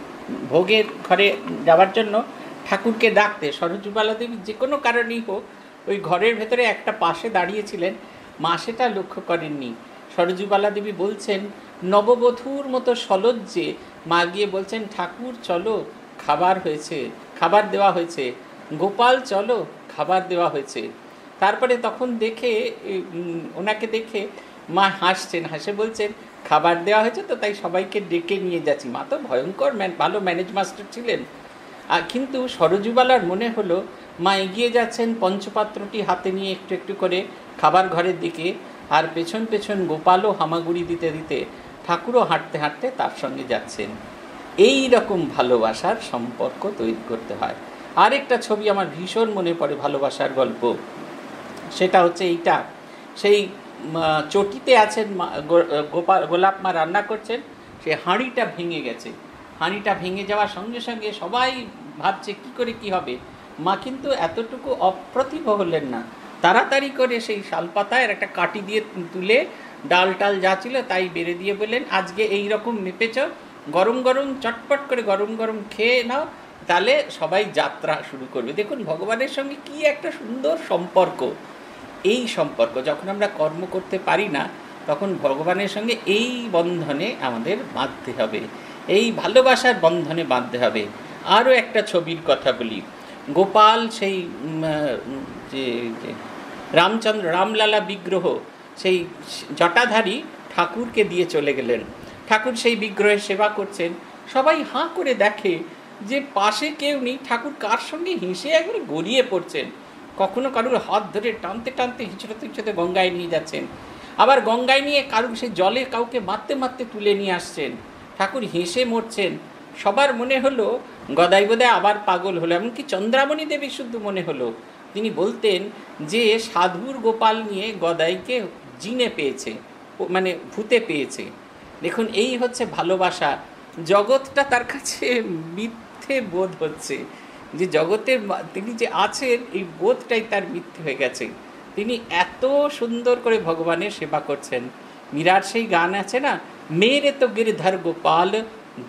ভোগের ঘরে যাওয়ার জন্য ঠাকুরকে ডাকতে। সরজুবালা দেবী যে কোনো কারণেই হোক ওই ঘরের ভেতরে একটা পাশে দাঁড়িয়েছিলেন। মা সেটা লক্ষ্য করেননি। সরজুবালা দেবী বলছেন, নববধূর মতো সলজ্জে। মা গিয়ে বলছেন, ঠাকুর, চলো, খাবার হয়েছে, খাবার দেওয়া হয়েছে। গোপাল, চলো, খাবার দেওয়া হয়েছে। তারপরে তখন দেখে ওনাকে দেখে মা হাসছেন, হাসে বলছেন খাবার দেওয়া হয়েছে তো তাই সবাইকে ডেকে নিয়ে যাচ্ছি। মা তো ভয়ঙ্কর ভালো ম্যানেজ মাস্টার ছিলেন। আর কিন্তু সরজুবালার মনে হলো, মা এগিয়ে যাচ্ছেন পঞ্চপাত্রটি হাতে নিয়ে একটু একটু করে খাবার ঘরের দিকে আর পেছন পেছন গোপালও হামাগুড়ি দিতে দিতে ঠাকুরও হাঁটতে হাঁটতে তার সঙ্গে যাচ্ছেন। এই রকম ভালোবাসার সম্পর্ক তৈরি করতে হয়। আরেকটা ছবি আমার ভীষণ মনে পড়ে ভালোবাসার গল্প। সেটা হচ্ছে এইটা। সেই চটিতে আছেন গোপাল, গোলাপ মা রান্না করছেন, সে হাঁড়িটা ভেঙে গেছে। হাঁড়িটা ভেঙে যাওয়ার সঙ্গে সঙ্গে সবাই ভাবছে, কি করে কি হবে? মা কিন্তু এতটুকু অপ্রতিভ হলেন না। তাড়াতাড়ি করে সেই শালপাতায় একটা কাটি দিয়ে তুলে ডাল টাল যা ছিল তাই বেড়ে দিয়ে বললেন, আজকে এই রকম মেপেছ, গরম গরম, চটপট করে গরম গরম খেয়ে নাও, তাহলে সবাই যাত্রা শুরু করবে। দেখুন, ভগবানের সঙ্গে কি একটা সুন্দর সম্পর্ক। এই সম্পর্ক, যখন আমরা কর্ম করতে পারি না, তখন ভগবানের সঙ্গে এই বন্ধনে আমাদের বাঁধতে হবে। এই ভালোবাসার বন্ধনে বাঁধতে হবে। আরও একটা ছবির কথা বলি। গোপাল সেই যে, রামচন্দ্র, রামলালা বিগ্রহ, সেই জটাধারী ঠাকুরকে দিয়ে চলে গেলেন। ঠাকুর সেই বিগ্রহের সেবা করছেন। সবাই হাঁ করে দেখে যে পাশে কেউ নেই। ঠাকুর কার সঙ্গে হেসে একবারে গড়িয়ে পড়ছেন। কখনো কারুর হাত ধরে টানতে টানতে হিঁচড়তে হিঁচড়তে গঙ্গায় নিয়ে যাচ্ছেন। আবার গঙ্গায় নিয়ে কারুর সে জলে কাউকে মারতে মারতে তুলে নিয়ে আসছেন। ঠাকুর হেসে মরছেন। সবার মনে হলো, গদাই বোধহয় আবার পাগল হলো, এমনকি চন্দ্রামণি দেবী শুদ্ধ মনে হলো। তিনি বলতেন যে, সাধুর গোপাল নিয়ে গদাইকে জিনে পেয়েছে মানে ভূতে পেয়েছে। দেখুন, এই হচ্ছে ভালোবাসা। জগৎটা তার কাছে মিথ্যে বোধ হচ্ছে। যে জগতের তিনি যে আছেন, এই বোধটাই তার মিথ্যে হয়ে গেছে। তিনি এত সুন্দর করে ভগবানের সেবা করছেন। মীরার সেই গান আছে না, মেরে তো গিরধর গোপাল,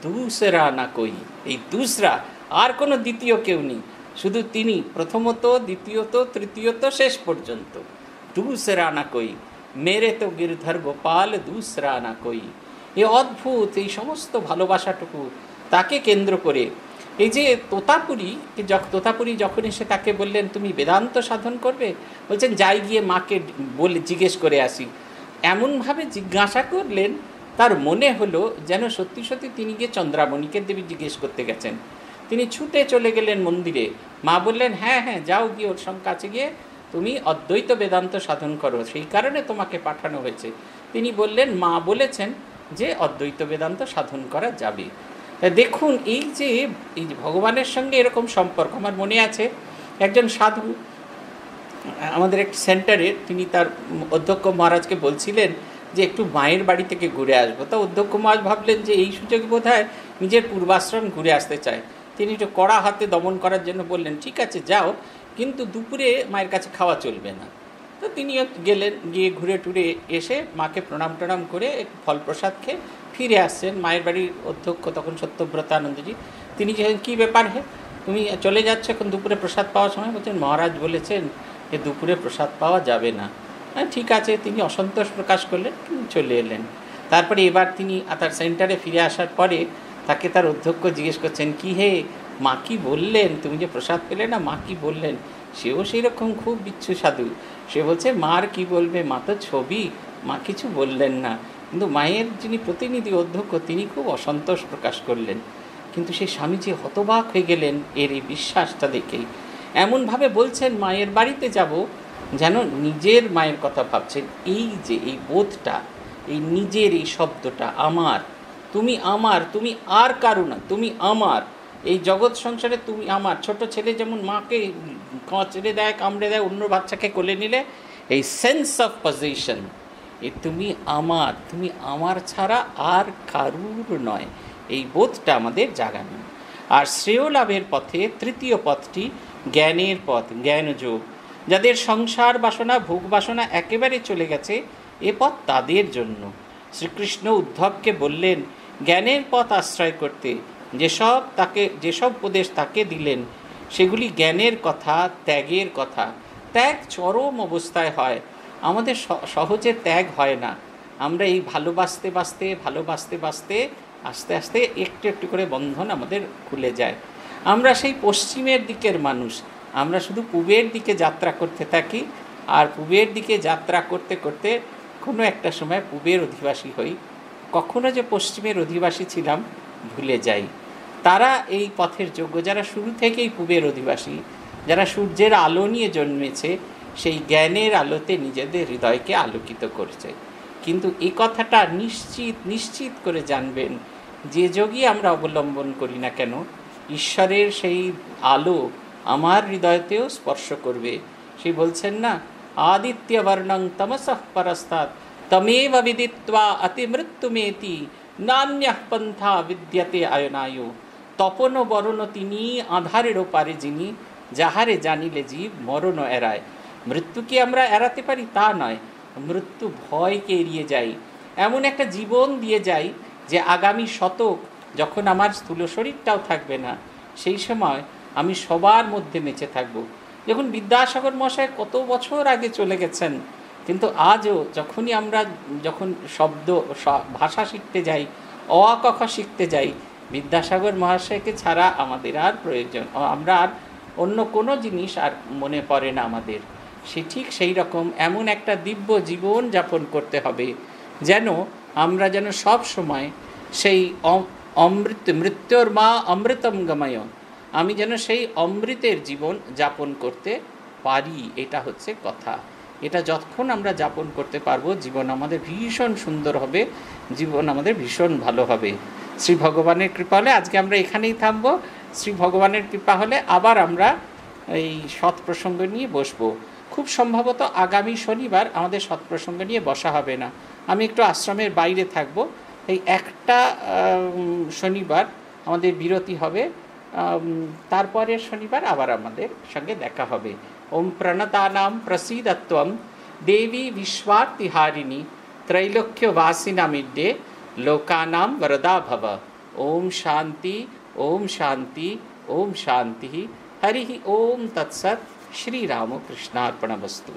দুসরা না কই এই দুসরা, আর কোনো দ্বিতীয় কেউ নেই। শুধু তিনি, প্রথমত, দ্বিতীয়ত, তৃতীয়ত, শেষ পর্যন্ত। দুসরা না কই মেরে তো গিরধর গোপাল, দুসরা না কই এ অদ্ভুত, এই সমস্ত ভালোবাসাটুকু তাকে কেন্দ্র করে এই যে তোতাপুরি তোতাপুরি যখন এসে তাকে বললেন, তুমি বেদান্ত সাধন করবে? বলছেন, যাই গিয়ে মাকে বলে জিজ্ঞেস করে আসি। এমনভাবে জিজ্ঞাসা করলেন, তার মনে হলো যেন সত্যি সত্যি তিনি গিয়ে চন্দ্রামণিকে দেবী জিজ্ঞেস করতে গেছেন। তিনি ছুটে চলে গেলেন মন্দিরে। মা বললেন হ্যাঁ হ্যাঁ যাও গিয়ে ওর সঙ্গে কাছে গিয়ে তুমি অদ্বৈত বেদান্ত সাধন করো। সেই কারণে তোমাকে পাঠানো হয়েছে। তিনি বললেন, মা বলেছেন যে অদ্বৈত বেদান্ত সাধন করা যাবে। দেখুন, এই যে, এই ভগবানের সঙ্গে এরকম সম্পর্ক, আমার মনে আছে, একজন সাধু, আমাদের একটি সেন্টারে তিনি তার অধ্যক্ষ মহারাজকে বলছিলেন যে একটু মায়ের বাড়ি থেকে ঘুরে আসব। তা অধ্যক্ষ মহারাজ ভাবলেন যে এই সুযোগে বোধ নিজের পূর্বাশ্রম ঘুরে আসতে চায়। তিনি একটু কড়া হাতে দমন করার জন্য বললেন, ঠিক আছে, যাও, কিন্তু দুপুরে মায়ের কাছে খাওয়া চলবে না। তো তিনিও গেলেন, গিয়ে ঘুরে টুরে এসে মাকে প্রণাম টনাম করে ফল প্রসাদ খেয়ে ফিরে আসছেন, মায়ের বাড়ির অধ্যক্ষ তখন সত্যব্রত আনন্দজি তিনি যে কী ব্যাপার হে? তুমি চলে যাচ্ছ এখন দুপুরে প্রসাদ পাওয়ার সময়? বলছেন, মহারাজ বলেছেন যে দুপুরে প্রসাদ পাওয়া যাবে না। হ্যাঁ ঠিক আছে। তিনি অসন্তোষ প্রকাশ করলেন চলে এলেন। তারপরে এবার তিনি তার সেন্টারে ফিরে আসার পরে তাকে তার অধ্যক্ষ জিজ্ঞেস করছেন, কি হে? মা কি বললেন? তুমি যে প্রসাদ পেলে না, মা কি বললেন? সেও সেই রকম খুব বিচ্ছু সাধু। সে বলছে মার কি বলবে? মা তো ছবি, মা কিছু বললেন না। কিন্তু মায়ের যিনি প্রতিনিধি অধ্যক্ষ, তিনি খুব অসন্তোষ প্রকাশ করলেন। কিন্তু সেই স্বামীজি হতবাক হয়ে গেলেন, এর এই বিশ্বাসটা দেখেই। এমনভাবে বলছেন, মায়ের বাড়িতে যাব, যেন নিজের মায়ের কথা ভাবছেন। এই যে এই বোধটা, এই নিজের এই শব্দটা আমার, তুমি আমার, তুমি আর কারও না, তুমি আমার। এই জগৎ সংসারে তুমি আমার। ছোট ছেলে যেমন মাকে কাঁচড়ে দেয়, কামড়ে দেয়, অন্য বাচ্চাকে কোলে নিলে, এই সেন্স অফ পজিশন এ তুমি আমার তুমি আমার ছাড়া আর কারুর নয়। এই বোধটা আমাদের জাগানো। আর শ্রেয় লাভের পথে তৃতীয় পথটি জ্ঞানের পথ, জ্ঞানযোগ। যাদের সংসার বাসনা, ভোগ বাসনা একেবারে চলে গেছে, এ পথ তাদের জন্য। শ্রীকৃষ্ণ উদ্ধবকে বললেন, জ্ঞানের পথ আশ্রয় করতে যেসব তাকে যেসব উপদেশ তাকে দিলেন, সেগুলি জ্ঞানের কথা, ত্যাগের কথা। ত্যাগ চরম অবস্থায় হয়। আমাদের সহজে ত্যাগ হয় না। আমরা এই ভালোবাসতে বাসতে ভালোবাসতে বাসতে, আস্তে আস্তে একটু একটু করে বন্ধন আমাদের খুলে যায়। আমরা সেই পশ্চিমের দিকের মানুষ। আমরা শুধু পূবের দিকে যাত্রা করতে থাকি আর পূবের দিকে যাত্রা করতে করতে কোনো একটা সময় পূবের অধিবাসী হই। কখনো যে পশ্চিমের অধিবাসী ছিলাম ভুলে যাই। তারা এই পথের যোগ্য, যারা শুরু থেকেই পূবের অধিবাসী, যারা সূর্যের আলো নিয়ে জন্মেছে সেই জ্ঞানের আলোতে নিজেদের হৃদয়কে আলোকিত করছে। কিন্তু এই কথাটা নিশ্চিত নিশ্চিত করে জানবেন যে যোগী আমরা অবলম্বন করি না কেন, ঈশ্বরের সেই আলো আমার হৃদয়তেও স্পর্শ করবে। সে বলছেন না আদিত্য বর্ণং তমসঃ পরস্তাৎ, তমেব বিদিত্বা অতিমৃত্যুমেতি, নান্য পন্থা বিদ্যতে আয়নায়ু। তপন বরণ তিনি আধারের পারে যিনি, যাহারে জানিলে জীব মরণ এড়ায়। মৃত্যুকে আমরা এড়াতে পারি? তা নয়। মৃত্যু ভয়কে এড়িয়ে যাই। এমন একটা জীবন দিয়ে যাই যে আগামী শতক যখন আমার স্থূল শরীরটাও থাকবে না, সেই সময় আমি সবার মধ্যে বেঁচে থাকব। যখন বিদ্যাসাগর মশাই কত বছর আগে চলে গেছেন, কিন্তু আজও যখনই আমরা যখন শব্দ ভাষা শিখতে যাই অ শিখতে যাই, বিদ্যাসাগর মহাশয়কে ছাড়া আমাদের আর প্রয়োজন, আমরা আর অন্য কোনো জিনিস আর মনে পড়ে না আমাদের। সে ঠিক সেই রকম এমন একটা দিব্য জীবন যাপন করতে হবে, যেন আমরা যেন সব সময় সেই অমৃত, মৃত্যুর মা অমৃতম গময়, আমি যেন সেই অমৃতের জীবন যাপন করতে পারি, এটা হচ্ছে কথা। এটা যতক্ষণ আমরা যাপন করতে পারব, জীবন আমাদের ভীষণ সুন্দর হবে, জীবন আমাদের ভীষণ ভালো হবে। শ্রী ভগবানের কৃপা হলে আজকে আমরা এখানেই থামবো। শ্রী ভগবানের কৃপা হলে আবার আমরা এই সৎ প্রসঙ্গ নিয়ে বসবো। খুব সম্ভবত আগামী শনিবার আমাদের সৎপ্রসঙ্গ নিয়ে বসা হবে না। আমি একটু আশ্রমের বাইরে থাকব। এই একটা শনিবার আমাদের বিরতি হবে। তারপরের শনিবার আবার আমাদের সঙ্গে দেখা হবে। ওম প্রণতানাম প্রসিদত্বম দেবী বিশ্বার্তিহারিণী ত্রৈলোক্যবাসিনামিড্যে লোকানাম বরদা ভব। ওম শান্তি ওম শান্তি ওম শান্তি। হরি ওম তৎসৎ। ஸ்ரீராமகிருஷ்ணார்ப்பண வஸ்து.